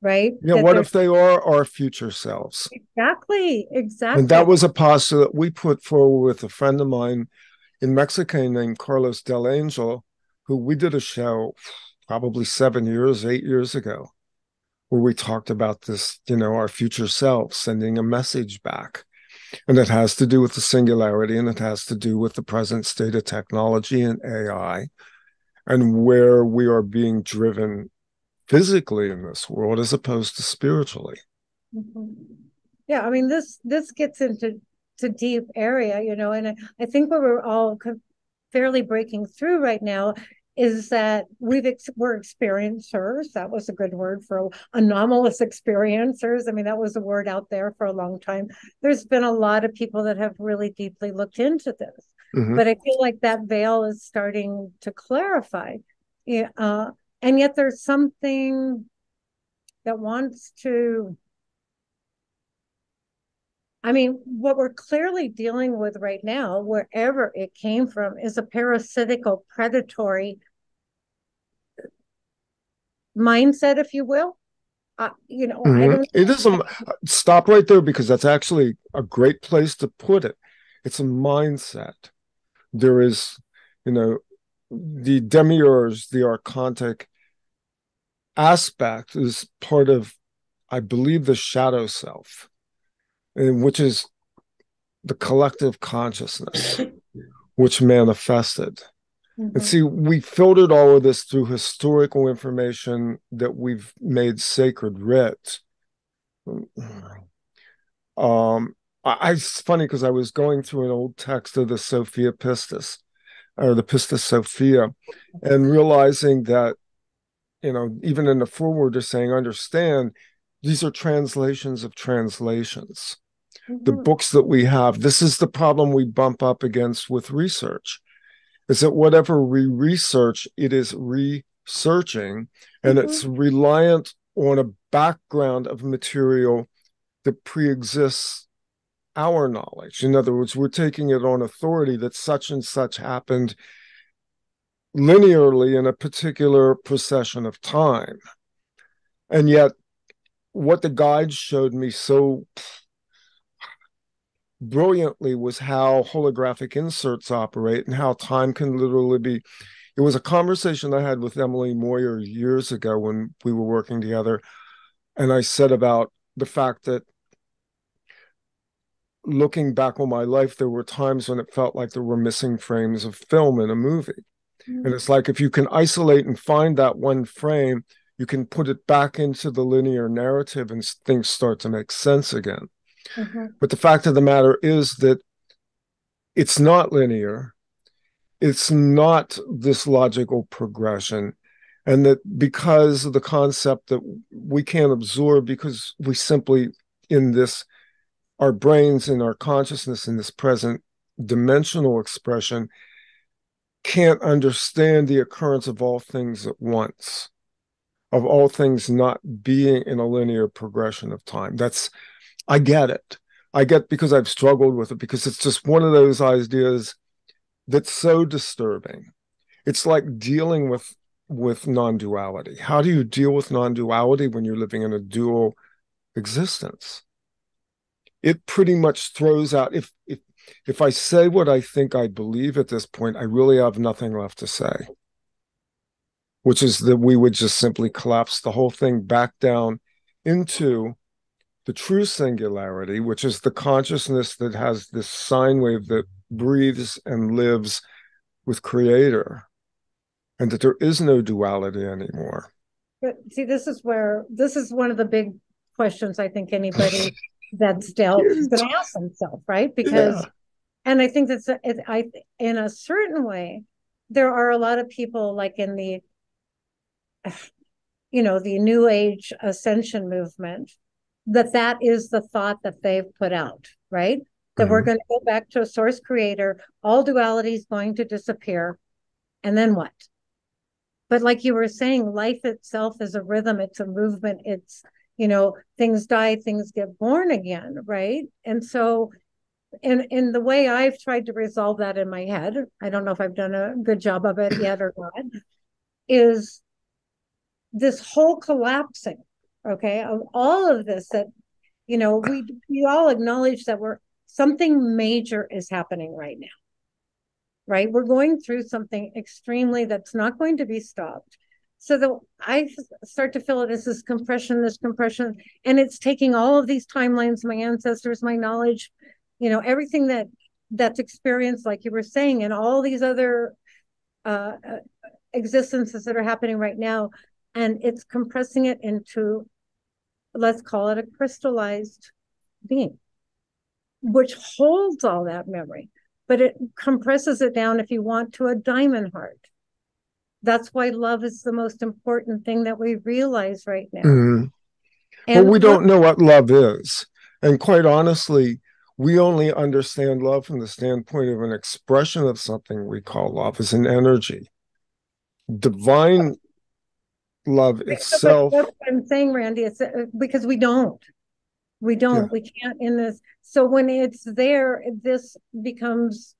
Right? Yeah. That what if they are our future selves? Exactly. Exactly. And that was a postulate we put forward with a friend of mine in Mexico named Carlos Del Angel, who we did a show probably seven years, eight years ago, where we talked about this, you know, our future self sending a message back. And it has to do with the singularity and it has to do with the present state of technology and AI and where we are being driven physically in this world as opposed to spiritually. Mm-hmm. Yeah, I mean this this gets into to deep area, you know, and I, I think what we're all fairly breaking through right now is that we've ex- we're experiencers. That was a good word for anomalous experiencers. I mean, that was a word out there for a long time. There's been a lot of people that have really deeply looked into this, mm-hmm. but I feel like that veil is starting to clarify. Yeah, uh, and yet there's something that wants to I mean, what we're clearly dealing with right now, wherever it came from, is a parasitical, predatory mindset, if you will. Uh, you know, mm-hmm. it is a stop right there because that's actually a great place to put it. It's a mindset. There is, you know, the demiurge, the archontic aspect is part of, I believe, the shadow self which is the collective consciousness which manifested. Mm-hmm. And see, we filtered all of this through historical information that we've made sacred writ. Um, I, it's funny because I was going through an old text of the Sophia Pistis, or the Pistis Sophia, and realizing that, you know, even in the foreword, they're saying, understand these are translations of translations. The books that we have, this is the problem we bump up against with research, is that whatever we research, it is researching and mm-hmm. it's reliant on a background of material that pre-exists our knowledge. In other words, we're taking it on authority that such and such happened linearly in a particular procession of time. And yet, what the guides showed me so brilliantly was how holographic inserts operate and how time can literally be. It was a conversation I had with Emily Moyer years ago when we were working together. And I said about the fact that looking back on my life, there were times when it felt like there were missing frames of film in a movie. Mm-hmm. And it's like if you can isolate and find that one frame, you can put it back into the linear narrative and things start to make sense again. Mm-hmm. But the fact of the matter is that it's not linear, it's not this logical progression. And that because of the concept that we can't absorb because we simply, in this our brains and our consciousness in this present dimensional expression can't understand the occurrence of all things at once, of all things not being in a linear progression of time. That's, I get it. I get because I've struggled with it because it's just one of those ideas that's so disturbing. It's like dealing with with non-duality. How do you deal with non-duality when you're living in a dual existence? it pretty much throws out if if if I say what I think I believe at this point, I really have nothing left to say. Which is that we would just simply collapse the whole thing back down into the true singularity, which is the consciousness that has this sine wave that breathes and lives with Creator, and that there is no duality anymore. But see, this is where this is one of the big questions I think anybody that's still is going to ask themselves, right? Because, yeah. and I think that's, it, I, in a certain way, there are a lot of people like in the, you know, the new age ascension movement, that that is the thought that they've put out, right? That mm-hmm. we're going to go back to a source creator, all duality is going to disappear. And then what? But like you were saying, life itself is a rhythm, it's a movement, it's you know things die things get born again right and so in in the way i've tried to resolve that in my head i don't know if i've done a good job of it yet or not is this whole collapsing okay of all of this that you know we we all acknowledge that we're something major is happening right now. Right? We're going through something extremely that's not going to be stopped. So the I start to feel it as this compression, this compression, and it's taking all of these timelines, my ancestors, my knowledge, you know, everything that that's experienced, like you were saying, and all these other uh, uh, existences that are happening right now, and it's compressing it into, let's call it a crystallized being, which holds all that memory, but it compresses it down, if you want, to a diamond heart that's why love is the most important thing that we realize right now. Mm-hmm. And we don't know what love is. And quite honestly, we only understand love from the standpoint of an expression of something we call love as an energy. Divine love itself. That's what I'm saying, Randy. It's uh, because we don't. We don't. Yeah. We can't in this. So when it's there, this becomes.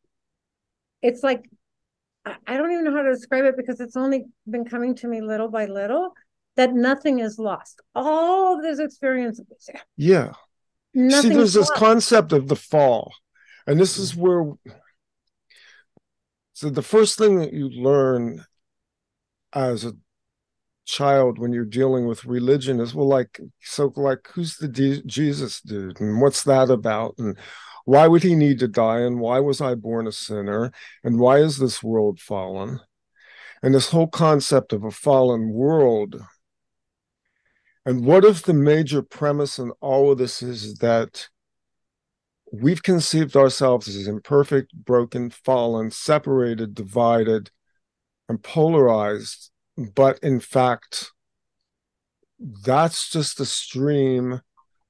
It's like I don't even know how to describe it because it's only been coming to me little by little that nothing is lost. All of this experience. Yeah. Nothing See, there's this lost. concept of the fall. And this is where so the first thing that you learn as a child when you're dealing with religion is well like so like who's the D- jesus dude and what's that about and why would he need to die? And why was I born a sinner? And why is this world fallen? And this whole concept of a fallen world. And what if the major premise in all of this is that we've conceived ourselves as imperfect, broken, fallen, separated, divided, and polarized. But in fact, that's just a stream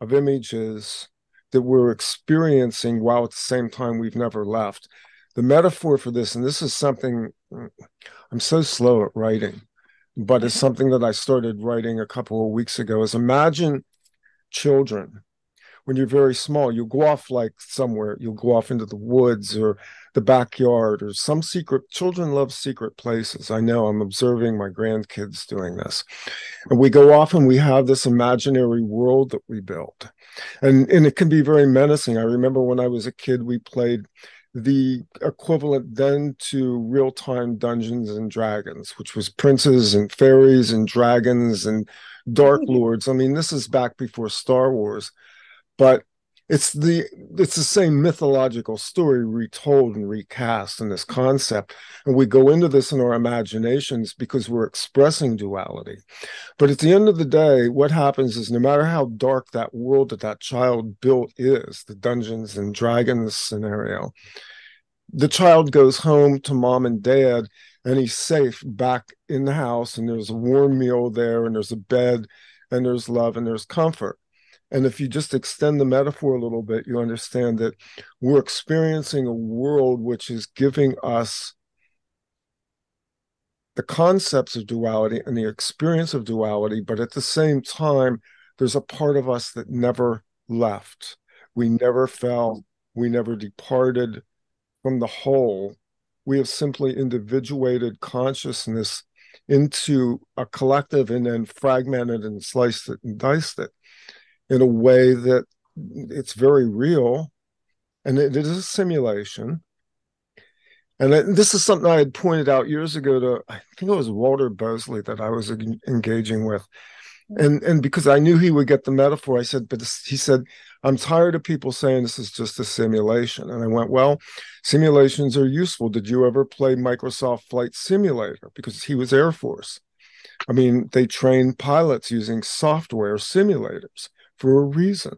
of images that we're experiencing while at the same time we've never left. The metaphor for this, and this is something mm, I'm so slow at writing, but it's mm-hmm. something that I started writing a couple of weeks ago, is imagine children when you're very small. You'll go off like somewhere, you'll go off into the woods or the backyard or some secret. Children love secret places. I know I'm observing my grandkids doing this. And we go off and we have this imaginary world that we build. And, and it can be very menacing. I remember when I was a kid, we played the equivalent then to real time Dungeons and Dragons, which was princes and fairies and dragons and dark lords. I mean, this is back before Star Wars but it's the it's the same mythological story retold and recast in this concept. And we go into this in our imaginations because we're expressing duality. But at the end of the day what happens is no matter how dark that world that that child built is the dungeons and dragons scenario the child goes home to mom and dad and he's safe back in the house and there's a warm meal there and there's a bed and there's love and there's comfort and if you just extend the metaphor a little bit, you understand that we're experiencing a world which is giving us the concepts of duality and the experience of duality, but at the same time, there's a part of us that never left. We never fell, we never departed from the whole. We have simply individuated consciousness into a collective and then fragmented and sliced it and diced it in a way that it's very real and it is a simulation. And this is something i had pointed out years ago to i think it was walter bosley that i was engaging with. And and because i knew he would get the metaphor i said but this, he said i'm tired of people saying this is just a simulation. And i went well simulations are useful. Did you ever play microsoft flight simulator? Because he was air force. I mean they train pilots using software simulators for a reason.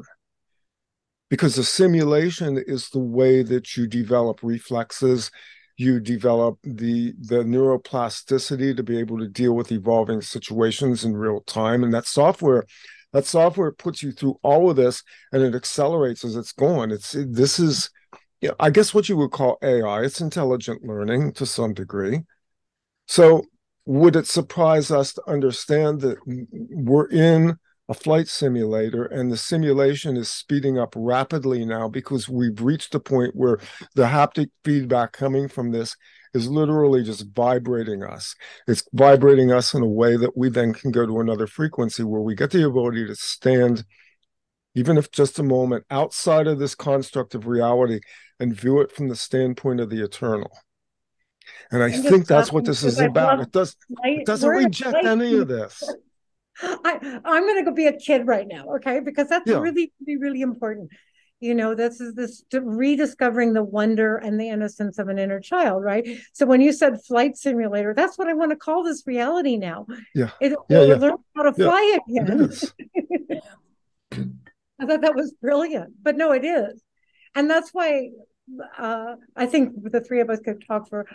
Because the simulation is the way that you develop reflexes, you develop the the neuroplasticity to be able to deal with evolving situations in real time. And that software, that software puts you through all of this and it accelerates as it's going. It's this is you know, I guess what you would call AI. It's intelligent learning to some degree. So would it surprise us to understand that we're in a flight simulator and the simulation is speeding up rapidly now because we've reached the point where the haptic feedback coming from this is literally just vibrating us. It's vibrating us in a way that we then can go to another frequency where we get the ability to stand even if just a moment outside of this construct of reality and view it from the standpoint of the eternal. And i think that's what this is about. it does it doesn't reject any of this I, I'm going to go be a kid right now, okay? Because that's yeah. really, really, really important. You know, this is this rediscovering the wonder and the innocence of an inner child, right? So when you said flight simulator, that's what I want to call this reality now. Yeah. It, yeah, yeah. learn how to yeah. fly again. I thought that was brilliant, but no, it is. And that's why uh, I think the three of us could talk for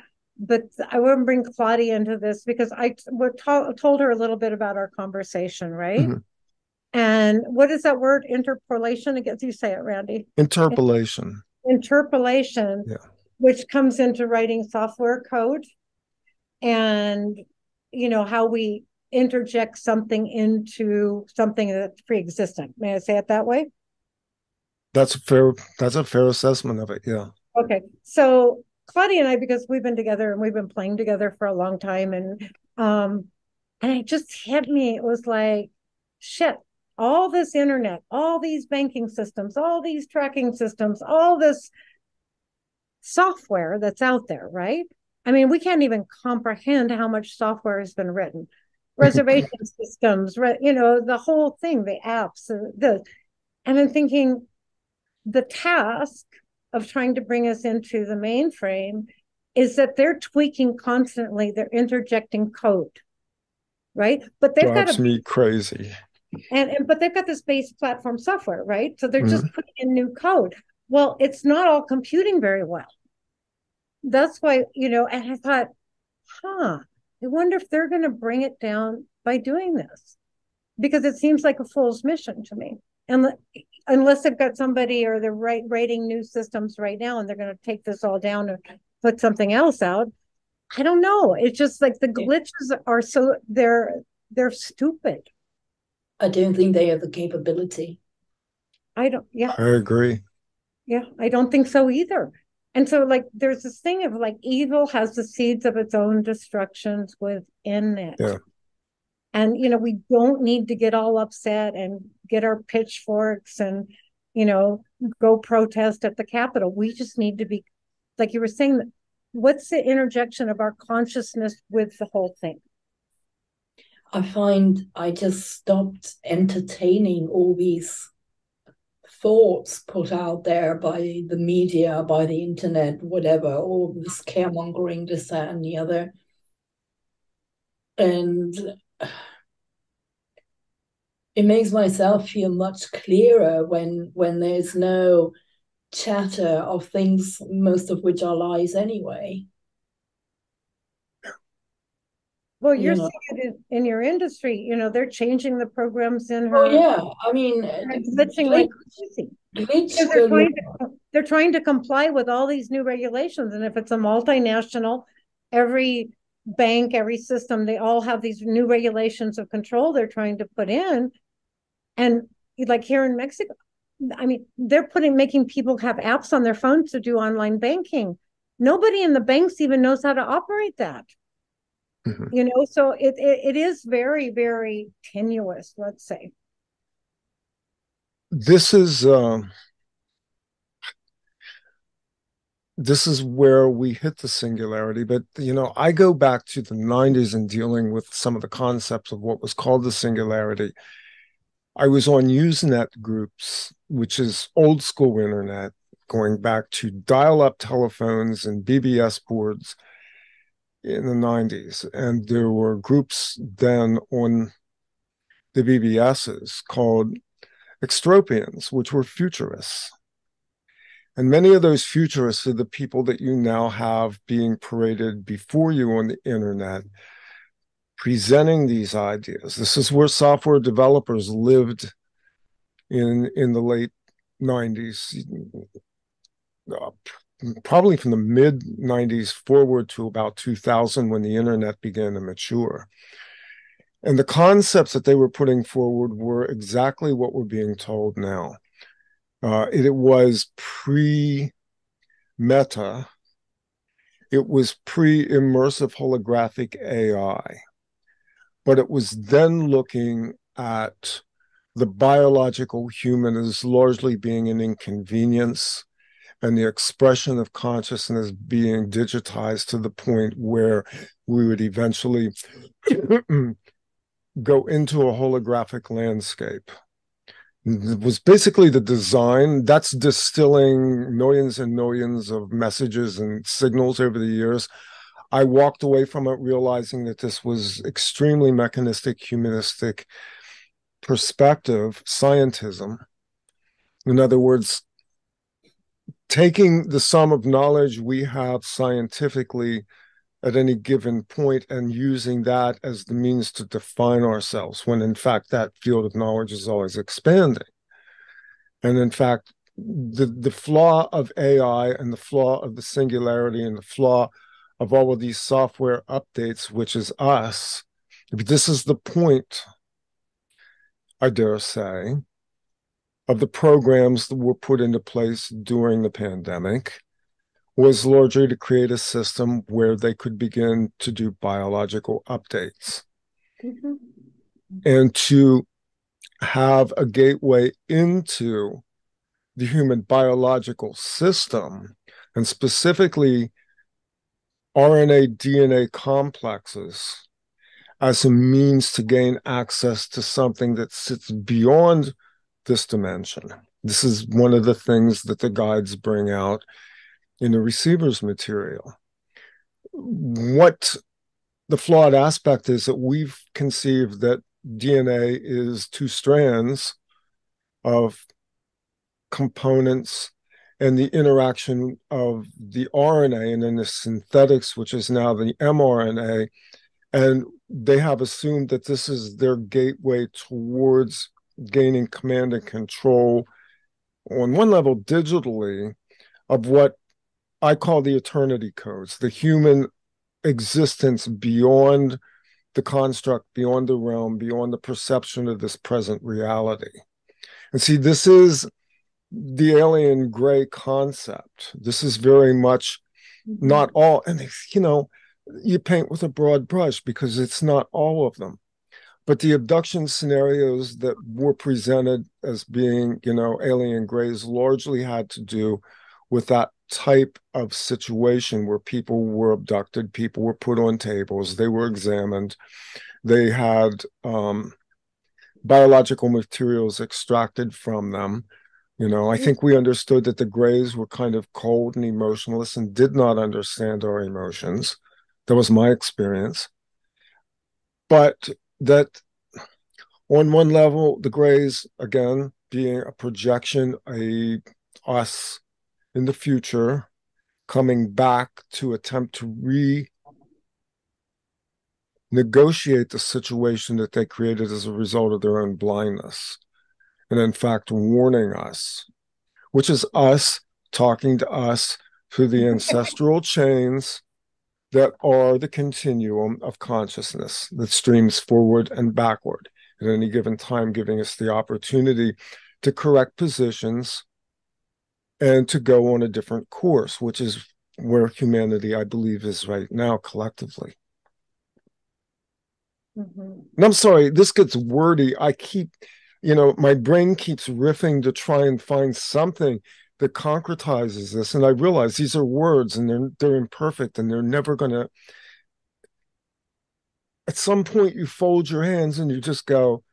but I wouldn't bring Claudia into this because I to- told her a little bit about our conversation, right? Mm-hmm. And what is that word? Interpolation. I guess you say it, Randy. Interpolation. Interpolation. Yeah. Which comes into writing software code, and you know how we interject something into something that's pre-existing. May I say it that way? That's a fair. That's a fair assessment of it. Yeah. Okay. So Claudia and I, because we've been together and we've been playing together for a long time, and um, and it just hit me. It was like, shit, all this internet, all these banking systems, all these tracking systems, all this software that's out there, right? I mean, we can't even comprehend how much software has been written. Reservation systems, you know, the whole thing, the apps, the, and I'm thinking the task of trying to bring us into the mainframe is that they're tweaking constantly. They're interjecting code, right? But they've Drives got me crazy. And, and but they've got this base platform software, right? So they're mm-hmm. just putting in new code. Well, it's not all computing very well. That's why, you know, and I thought, huh, I wonder if they're going to bring it down by doing this because it seems like a fool's mission to me. And unless they've got somebody or they're right rating new systems right now and they're going to take this all down and put something else out. I don't know. It's just like the glitches are so they're they're stupid. I don't think they have the capability. I don't yeah. I agree. Yeah, I don't think so either. And so like there's this thing of like evil has the seeds of its own destructions within it. Yeah. And you know, we don't need to get all upset and get our pitchforks and you know, go protest at the Capitol. We just need to be like you were saying what's the interjection of our consciousness with the whole thing? I find I just stopped entertaining all these thoughts put out there by the media, by the internet, whatever, all this caremongering, this, that, and the other. And it makes myself feel much clearer when when there's no chatter of things, most of which are lies anyway. Well, you're you know. seeing it in, in, your industry. You know, they're changing the programs in her. Oh yeah, I mean, uh, glitching like crazy. Glitch they're, trying to, they're trying to comply with all these new regulations, and if it's a multinational, every bank, every system, they all have these new regulations of control they're trying to put in, and like here in Mexico, I mean, they're putting making people have apps on their phones to do online banking. Nobody in the banks even knows how to operate that. Mm-hmm. You know, so it, it it is very very tenuous. Let's say. This is um, this is where we hit the singularity. But you know, I go back to the '90s and dealing with some of the concepts of what was called the singularity. I was on Usenet groups, which is old school internet, going back to dial up telephones and BBS boards in the 90s. And there were groups then on the BBSs called extropians, which were futurists. And many of those futurists are the people that you now have being paraded before you on the internet, presenting these ideas. This is where software developers lived in in the late 90s, uh, probably from the mid 90s forward to about 2000 when the internet began to mature. And the concepts that they were putting forward were exactly what we're being told now. Uh, it, it was pre meta, it was pre immersive holographic AI, but it was then looking at the biological human as largely being an inconvenience and the expression of consciousness being digitized to the point where we would eventually go into a holographic landscape. It was basically the design that's distilling millions and millions of messages and signals over the years. I walked away from it realizing that this was extremely mechanistic, humanistic perspective, scientism. In other words, taking the sum of knowledge we have scientifically at any given point and using that as the means to define ourselves, when in fact that field of knowledge is always expanding. And in fact, the, the flaw of AI and the flaw of the singularity and the flaw of all of these software updates, which is us, this is the point, I dare say, of the programs that were put into place during the pandemic was largely to create a system where they could begin to do biological updates mm-hmm. and to have a gateway into the human biological system and specifically RNA DNA complexes as a means to gain access to something that sits beyond this dimension. This is one of the things that the guides bring out in the receiver's material. What the flawed aspect is that we've conceived that DNA is two strands of components and the interaction of the RNA and then the synthetics, which is now the mRNA. And they have assumed that this is their gateway towards gaining command and control on one level digitally of what I call the eternity codes, the human existence beyond the construct, beyond the realm, beyond the perception of this present reality. And see, this is the alien gray concept. This is very much mm-hmm. not all, and you know, you paint with a broad brush because it's not all of them. But the abduction scenarios that were presented as being, you know, alien grays largely had to do with that type of situation where people were abducted, people were put on tables, they were examined, they had um, biological materials extracted from them. You know, I think we understood that the Greys were kind of cold and emotionless and did not understand our emotions. That was my experience. But that on one level, the Greys, again, being a projection, a us in the future coming back to attempt to re negotiate the situation that they created as a result of their own blindness. And in fact, warning us, which is us talking to us through the ancestral chains that are the continuum of consciousness that streams forward and backward at any given time, giving us the opportunity to correct positions and to go on a different course, which is where humanity, I believe, is right now collectively. Mm-hmm. And I'm sorry, this gets wordy. I keep, you know, my brain keeps riffing to try and find something that concretizes this. And I realize these are words and they're they're imperfect and they're never gonna at some point you fold your hands and you just go,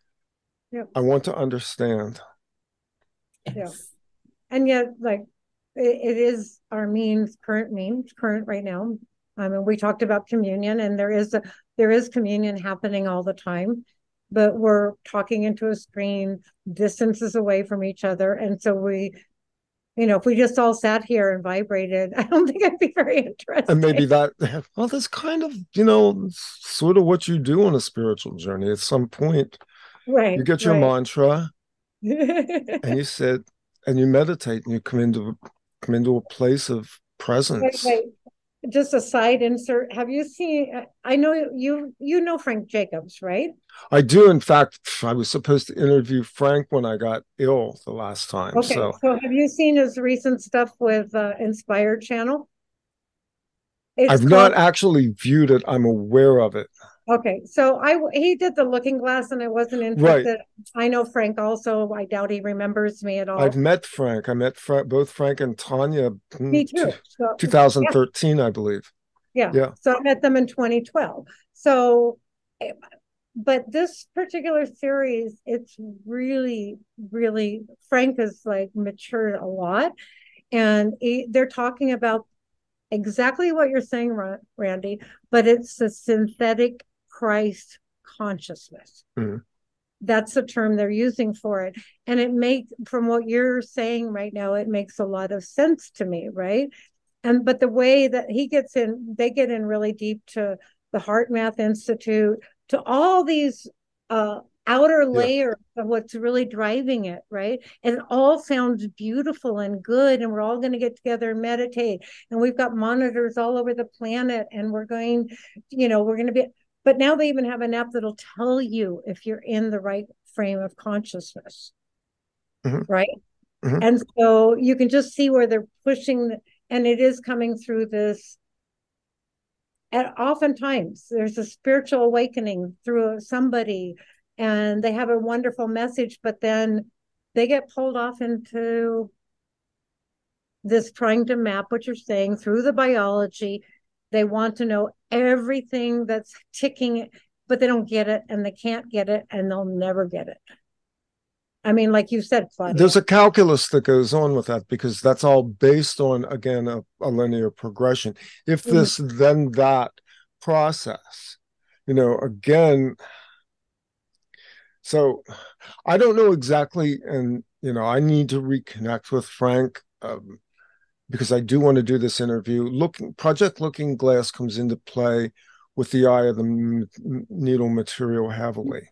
yep. I want to understand. Yeah. And yet, like it, it is our means, current means, current right now. I mean, we talked about communion, and there is a there is communion happening all the time, but we're talking into a screen, distances away from each other, and so we you know, if we just all sat here and vibrated, I don't think I'd be very interested. And maybe that, well, that's kind of, you know, sort of what you do on a spiritual journey. At some point, right? You get your right. mantra, and you sit and you meditate, and you come into come into a place of presence. Wait, wait. Just a side insert. Have you seen i know you you know frank jacobs right? I do. In fact i was supposed to interview frank when i got ill the last time okay so, so have you seen his recent stuff with uh, inspired channel? It's i've called, not actually viewed it. I'm aware of it Okay, so I he did the Looking Glass, and I wasn't interested. Right. I know Frank also. I doubt he remembers me at all. I've met Frank. I met Frank, both Frank and Tanya. Me too. So, 2013, yeah. I believe. Yeah. Yeah. So I met them in 2012. So, eh, but this particular series, it's really, really Frank has like matured a lot, and he, they're talking about exactly what you're saying, Randy, but it's a synthetic Christ consciousness. Mm-hmm. That's the term they're using for it. And it makes, from what you're saying right now, it makes a lot of sense to me, right? And but the way that he gets in, they get in really deep to the HeartMath Institute, to all these uh, outer layers yeah. of what's really driving it, right? And it all sounds beautiful and good, and we're all going to get together and meditate. And we've got monitors all over the planet, and we're going, you know, we're going to be but now they even have an app that'll tell you if you're in the right frame of consciousness. Mm-hmm. Right. Mm-hmm. And so you can just see where they're pushing, and it is coming through this. And oftentimes there's a spiritual awakening through somebody, and they have a wonderful message, but then they get pulled off into this trying to map what you're saying through the biology they want to know everything that's ticking, but they don't get it and they can't get it and they'll never get it. I mean, like you said, Claudia. There's a calculus that goes on with that because that's all based on, again, a, a linear progression. If mm-hmm. this, mm-hmm. then that process, you know, again, so I don't know exactly, and, you know, I need to reconnect with Frank. Um, because I do want to do this interview. Looking Project Looking Glass comes into play with the eye of the needle material heavily.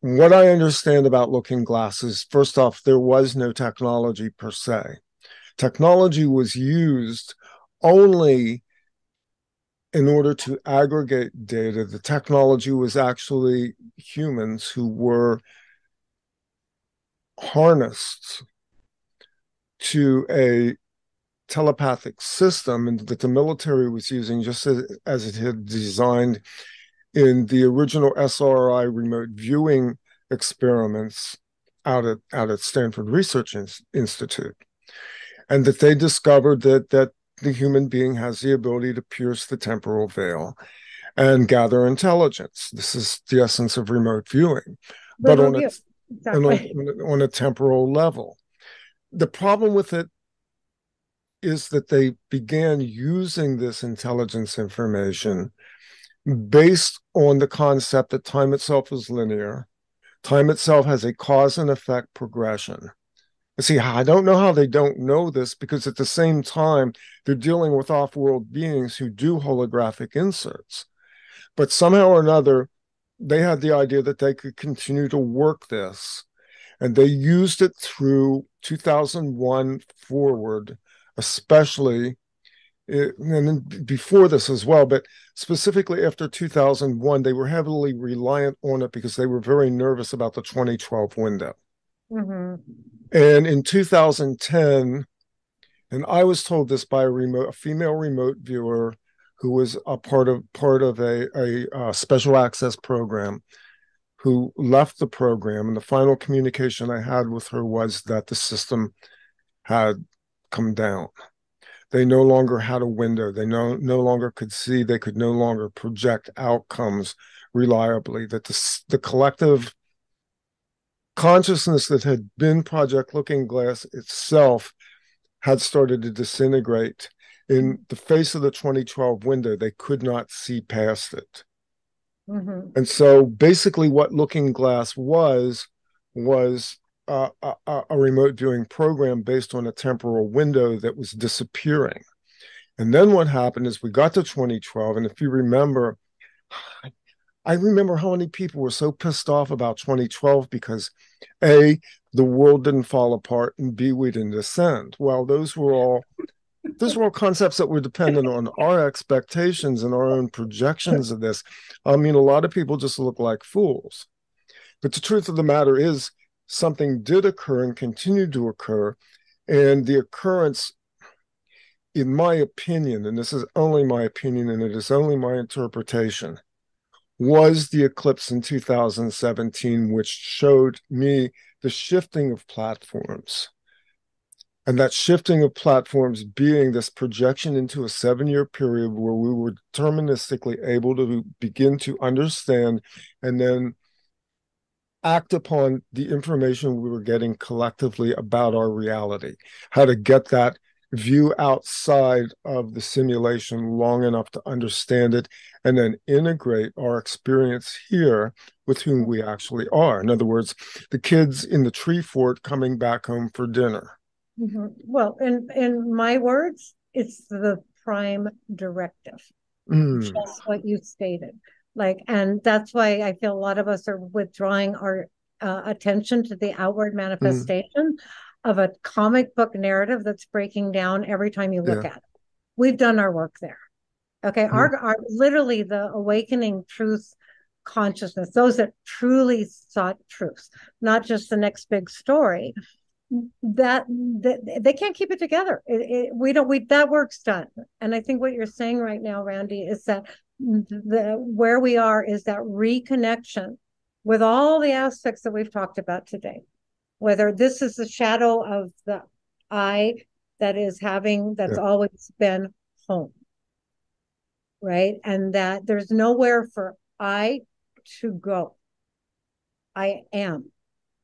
What I understand about looking glasses, first off, there was no technology per se. Technology was used only in order to aggregate data. The technology was actually humans who were harnessed to a telepathic system that the military was using just as, as it had designed in the original SRI remote viewing experiments out at, out at Stanford Research Institute. And that they discovered that, that the human being has the ability to pierce the temporal veil and gather intelligence. This is the essence of remote viewing, but on a, exactly. on, on a temporal level. The problem with it is that they began using this intelligence information based on the concept that time itself is linear. Time itself has a cause and effect progression. See, I don't know how they don't know this because at the same time, they're dealing with off world beings who do holographic inserts. But somehow or another, they had the idea that they could continue to work this. And they used it through 2001 forward especially and before this as well, but specifically after 2001, they were heavily reliant on it because they were very nervous about the 2012 window. Mm-hmm. And in 2010, and I was told this by a remote, a female remote viewer who was a part of part of a, a, a special access program, who left the program, and the final communication I had with her was that the system had come down. They no longer had a window. They no, no longer could see. They could no longer project outcomes reliably. That the, the collective consciousness that had been Project Looking Glass itself had started to disintegrate. In the face of the 2012 window, they could not see past it. Mm-hmm. And so basically, what Looking Glass was, was a, a, remote viewing program based on a temporal window that was disappearing. And then what happened is we got to 2012, and if you remember, I remember how many people were so pissed off about 2012 because A, the world didn't fall apart, and B, we didn't ascend. Well, those were all those were all concepts that were dependent on our expectations and our own projections of this. I mean, a lot of people just look like fools. But the truth of the matter is, something did occur and continued to occur. And the occurrence, in my opinion, and this is only my opinion and it is only my interpretation, was the eclipse in 2017, which showed me the shifting of platforms. And that shifting of platforms being this projection into a seven year period where we were deterministically able to begin to understand and then act upon the information we were getting collectively about our reality, how to get that view outside of the simulation long enough to understand it, and then integrate our experience here with whom we actually are. In other words, the kids in the tree fort coming back home for dinner. Mm-hmm. Well, in in my words, it's the prime directive. Mm. Just what you stated like and that's why i feel a lot of us are withdrawing our uh, attention to the outward manifestation mm. of a comic book narrative that's breaking down every time you look yeah. at it we've done our work there okay mm. our, our literally the awakening truth consciousness those that truly sought truth not just the next big story that, that they can't keep it together. It, it, we don't we that work's done. And i think what you're saying right now randy is that the where we are is that reconnection with all the aspects that we've talked about today. Whether this is the shadow of the I that is having that's yeah. always been home. Right? And that there's nowhere for i to go. I am.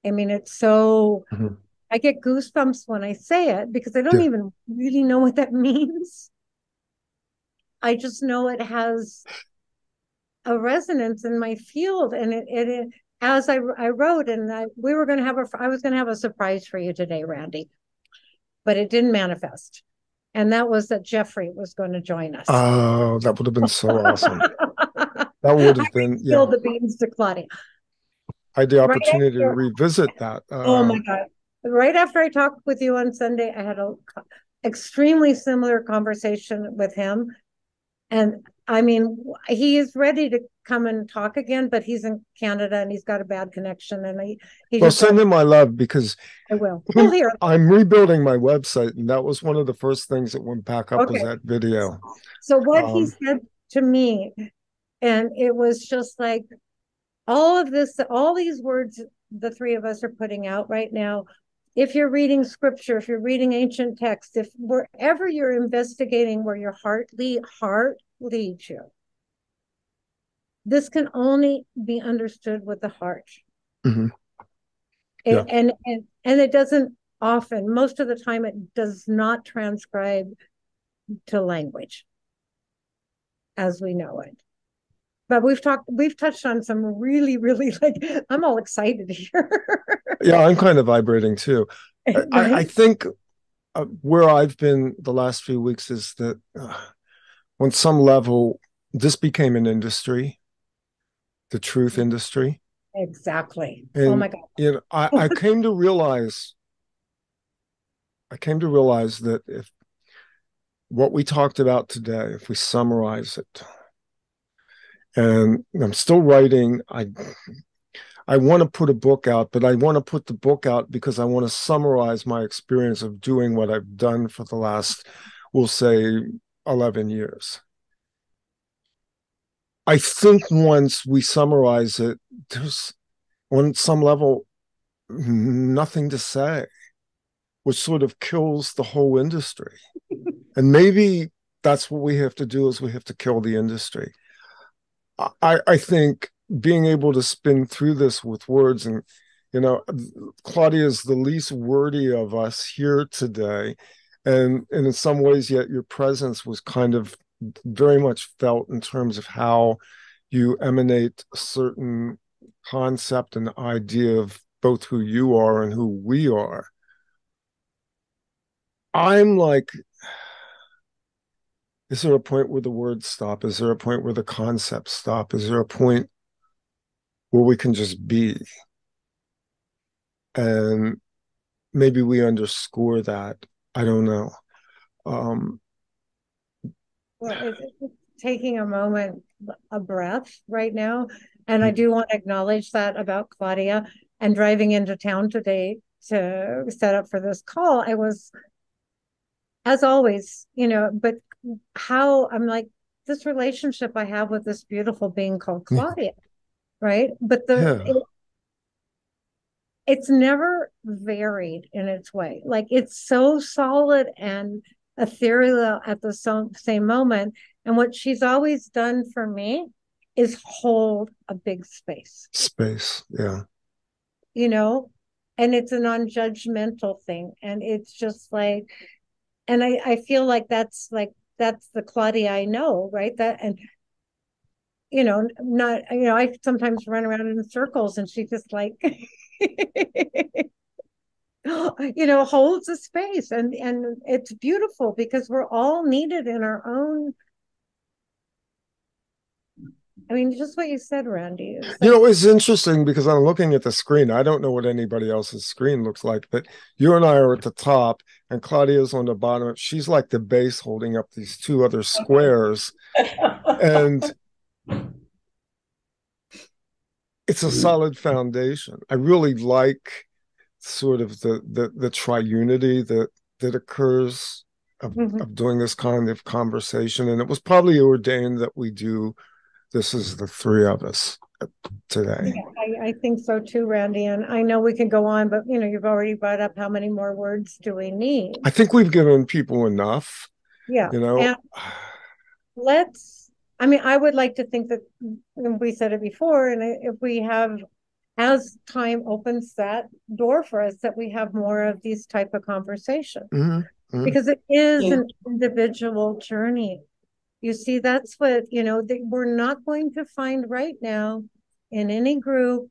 I mean it's so mm-hmm. I get goosebumps when i say it because i don't yeah. even really know what that means I just know it has a resonance in my field, and it, it, it as I, I wrote, and I, we were going to have a, I was going to have a surprise for you today, Randy. but it didn't manifest. And that was that Jeffrey was going to join us. Oh, that would have been so awesome. That would have been yeah. The beans to Claudia. I had the Right opportunity to revisit that. Oh uh, my God. Right after I talked with you on Sunday, I had a extremely similar conversation with him. And I mean, he is ready to come and talk again, but he's in Canada and he's got a bad connection and I, he Well, send him my love because I will. He'll hear. I'm rebuilding my website, and that was one of the first things that went back up was that video. So what he Um, said to me, and it was just like all of this, all these words the three of us are putting out right now. If you're reading scripture, if you're reading ancient text, if wherever you're investigating where your heart lead heart leads you, this can only be understood with the heart. Mhm. And, Yeah. and and and it doesn't often, most of the time, it does not transcribe to language as we know it. But we've talked, we've touched on some really, really like, I'm all excited here. Yeah, I'm kind of vibrating too. I, I, I think uh, where I've been the last few weeks is that uh, on some level, this became an industry, the truth industry. Exactly. Oh my God. you know, I, I came to realize, I came to realize that if what we talked about today, if we summarize it, and I'm still writing, I I want to put a book out, but I want to put the book out because I want to summarize my experience of doing what I've done for the last, we'll say, 11 years. I think once we summarize it, there's on some level nothing to say, which sort of kills the whole industry. and maybe that's what we have to do is we have to kill the industry. I, I think being able to spin through this with words. And you know claudia is the least wordy of us here today. And, and in some ways yet your presence was kind of very much felt in terms of how you emanate a certain concept and idea of both who you are and who we are. I'm like is there a point where the words stop? Is there a point where the concepts stop? Is there a point where we can just be and maybe we underscore that i don't know um Well, it's, it's taking a moment, a breath right now. And I hmm. do want to acknowledge that about Claudia and driving into town today to set up for this call. I was, as always, you know, but how I'm like, this relationship I have with this beautiful being called hmm. Claudia, right? But the, Yeah. it- it's never varied in its way. Like it's so solid and ethereal at the so- same moment. And what she's always done for me is hold a big space, space yeah you know? And it's a non-judgmental thing. And it's just like, and I, I feel like that's like, that's the Claudia I know, right? That, and, you know, not, you know, I sometimes run around in circles and she just like, you know, holds a space and, and it's beautiful because we're all needed in our own. I mean, just what you said, Randy. is you know it's interesting because i'm looking at the screen i don't know what anybody else's screen looks like but you and i are at the top and claudia's on the bottom she's like the base holding up these two other squares and it's a solid foundation. I really like sort of the the the triunity that that occurs of, Mhm. of doing this kind of conversation, and it was probably ordained that we do this is the three of us today. Yeah, I, I think so too, Randy. And I know we can go on, but you know, you've already brought up how many more words do we need? I think we've given people enough. Yeah. You know, And let's, I mean, I would like to think that, and we said it before, and if we have, as time opens that door for us, that we have more of these type of conversations. Mhm. Mhm. Because it is Yeah. an individual journey. You see, that's what, you know, that we're not going to find right now in any group.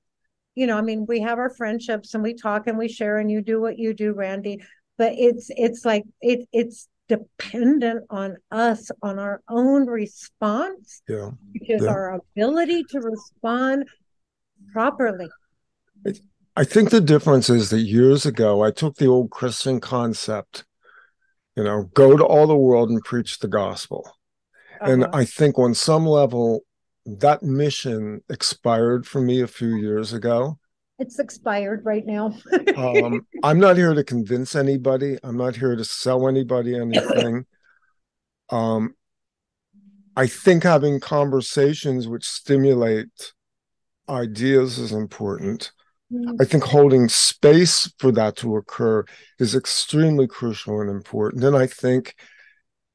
You know, I mean, we have our friendships and we talk and we share and you do what you do, Randy. but it's it's like it it's dependent on us on our own response yeah because yeah. our ability to respond properly I think the difference is that years ago, I took the old Christian concept, you know, go to all the world and preach the gospel. Uh-huh. And I think on some level, that mission expired for me a few years ago. It's expired right now. um, I'm not here to convince anybody. I'm not here to sell anybody anything. Um, I think having conversations which stimulate ideas is important. Mm-hmm. I think holding space for that to occur is extremely crucial and important. And I think,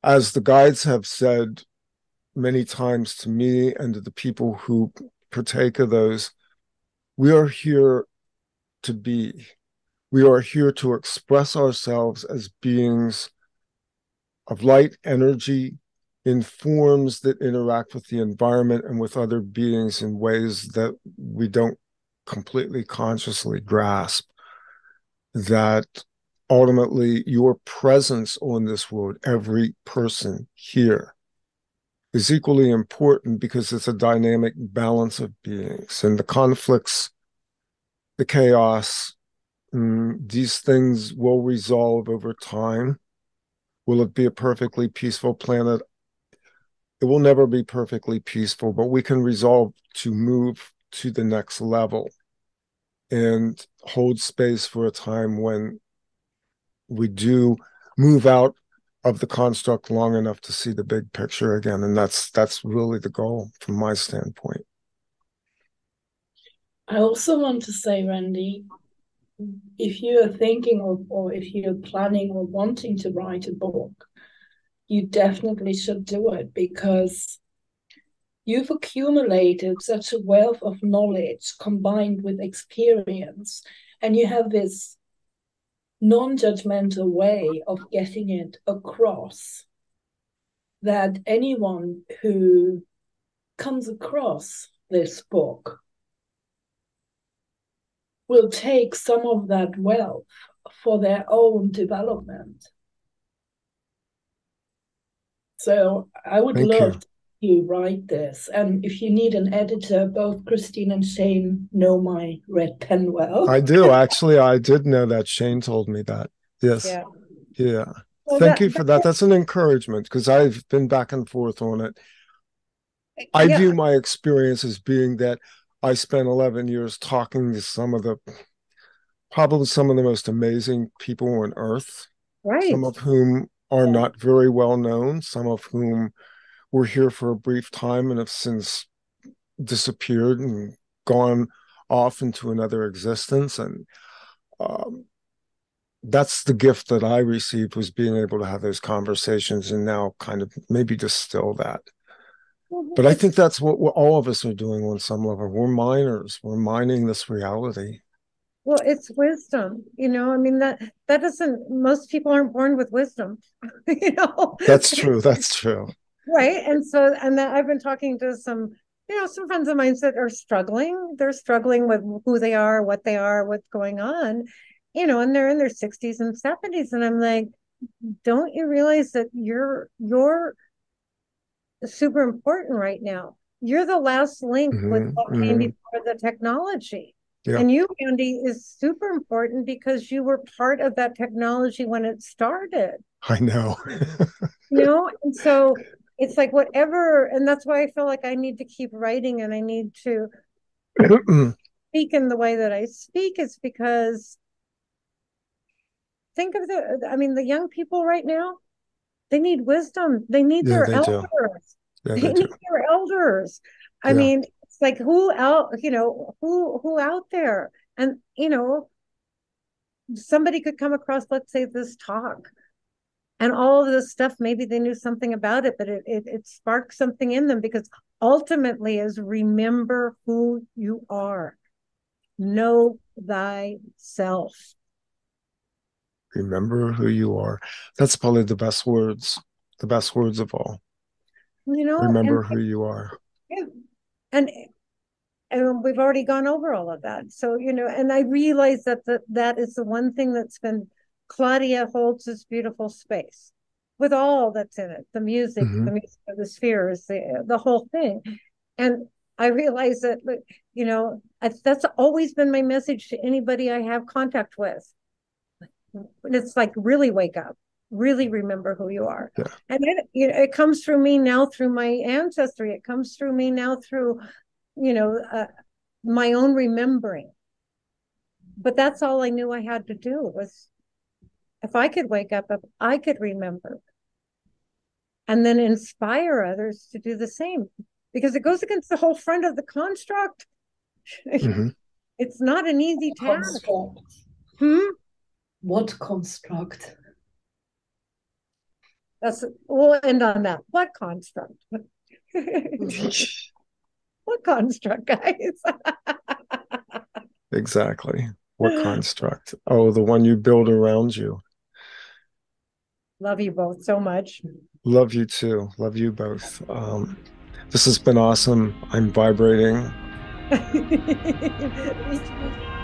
as the guides have said many times to me and to the people who partake of those, we are here to be. We are here to express ourselves as beings of light, energy, in forms that interact with the environment and with other beings in ways that we don't completely consciously grasp that ultimately your presence on this world, every person here, is equally important because it's a dynamic balance of beings and the conflicts, the chaos, mm, these things will resolve over time. Will it be a perfectly peaceful planet? It will never be perfectly peaceful, but we can resolve to move to the next level and hold space for a time when we do move out of the construct long enough to see the big picture again and that's that's really the goal from my standpoint. I also want to say randy if you are thinking of or if you're planning or wanting to write a book you definitely should do it because You've accumulated such a wealth of knowledge combined with experience, and you have this non judgmental way of getting it across that anyone who comes across this book will take some of that wealth for their own development. So I would Thank love you you write this. And if you need an editor, both Christine and Shane know my red pen well. I do. Actually, I did know that. Shane told me that. Yes. Yeah. yeah. Well, Thank that, you for that. That's an encouragement because I've been back and forth on it. I yeah. view my experience as being that I spent 11 years talking to some of the probably some of the most amazing people on earth. Right. Some of whom are not very well known, some of whom were here for a brief time and have since disappeared and gone off into another existence. And um, that's the gift that i received was being able to have those conversations and now kind of maybe distill that. But i think that's what, what all of us are doing on some level. We're miners. We're mining this reality. Well it's wisdom you know? I mean that that doesn't most people aren't born with wisdom you know? That's true. That's true right and so and that i've been talking to some you know some friends of mine that are struggling. They're struggling with who they are what they are what's going on you know and they're in their 60s and 70s and i'm like don't you realize that you're you're super important right now? You're the last link mm-hmm, with what mm-hmm. came before the technology. Yeah. and you Randy is super important because you were part of that technology when it started. I know. You know and so it's like whatever and that's why i feel like i need to keep writing and i need to speak in the way that i speak is because think of the i mean the young people right now they need wisdom. They need yeah, their they elders. Yeah, they, they need their elders. I yeah. mean it's like who out you know who who out there? And you know somebody could come across let's say this talk and all of this stuff maybe they knew something about it but it, it, it sparked something in them because ultimately is remember who you are. Know thyself. Remember who you are. That's probably the best words the best words of all. You know remember and, who you are. And and we've already gone over all of that. So you know and i realize that the, that is the one thing that's been Claudia holds this beautiful space with all that's in it the music, Mhm. the music of the spheres, the, the whole thing. And I realize that, you know, I, that's always been my message to anybody I have contact with. It's like really wake up, really remember who you are. Yeah. And it, you know, it comes through me now through my ancestry. It comes through me now through, you know, uh, my own remembering. But that's all I knew I had to do was if I could wake up, if I could remember, and then inspire others to do the same because it goes against the whole front of the construct. Mhm. It's not an easy task. Construct. Hmm? What construct? That's we'll end on that. What construct? what construct, guys? Exactly. What construct? Oh, the one you build around you. Love you both so much. Love you too. Love you both. Um, this has been awesome. I'm vibrating.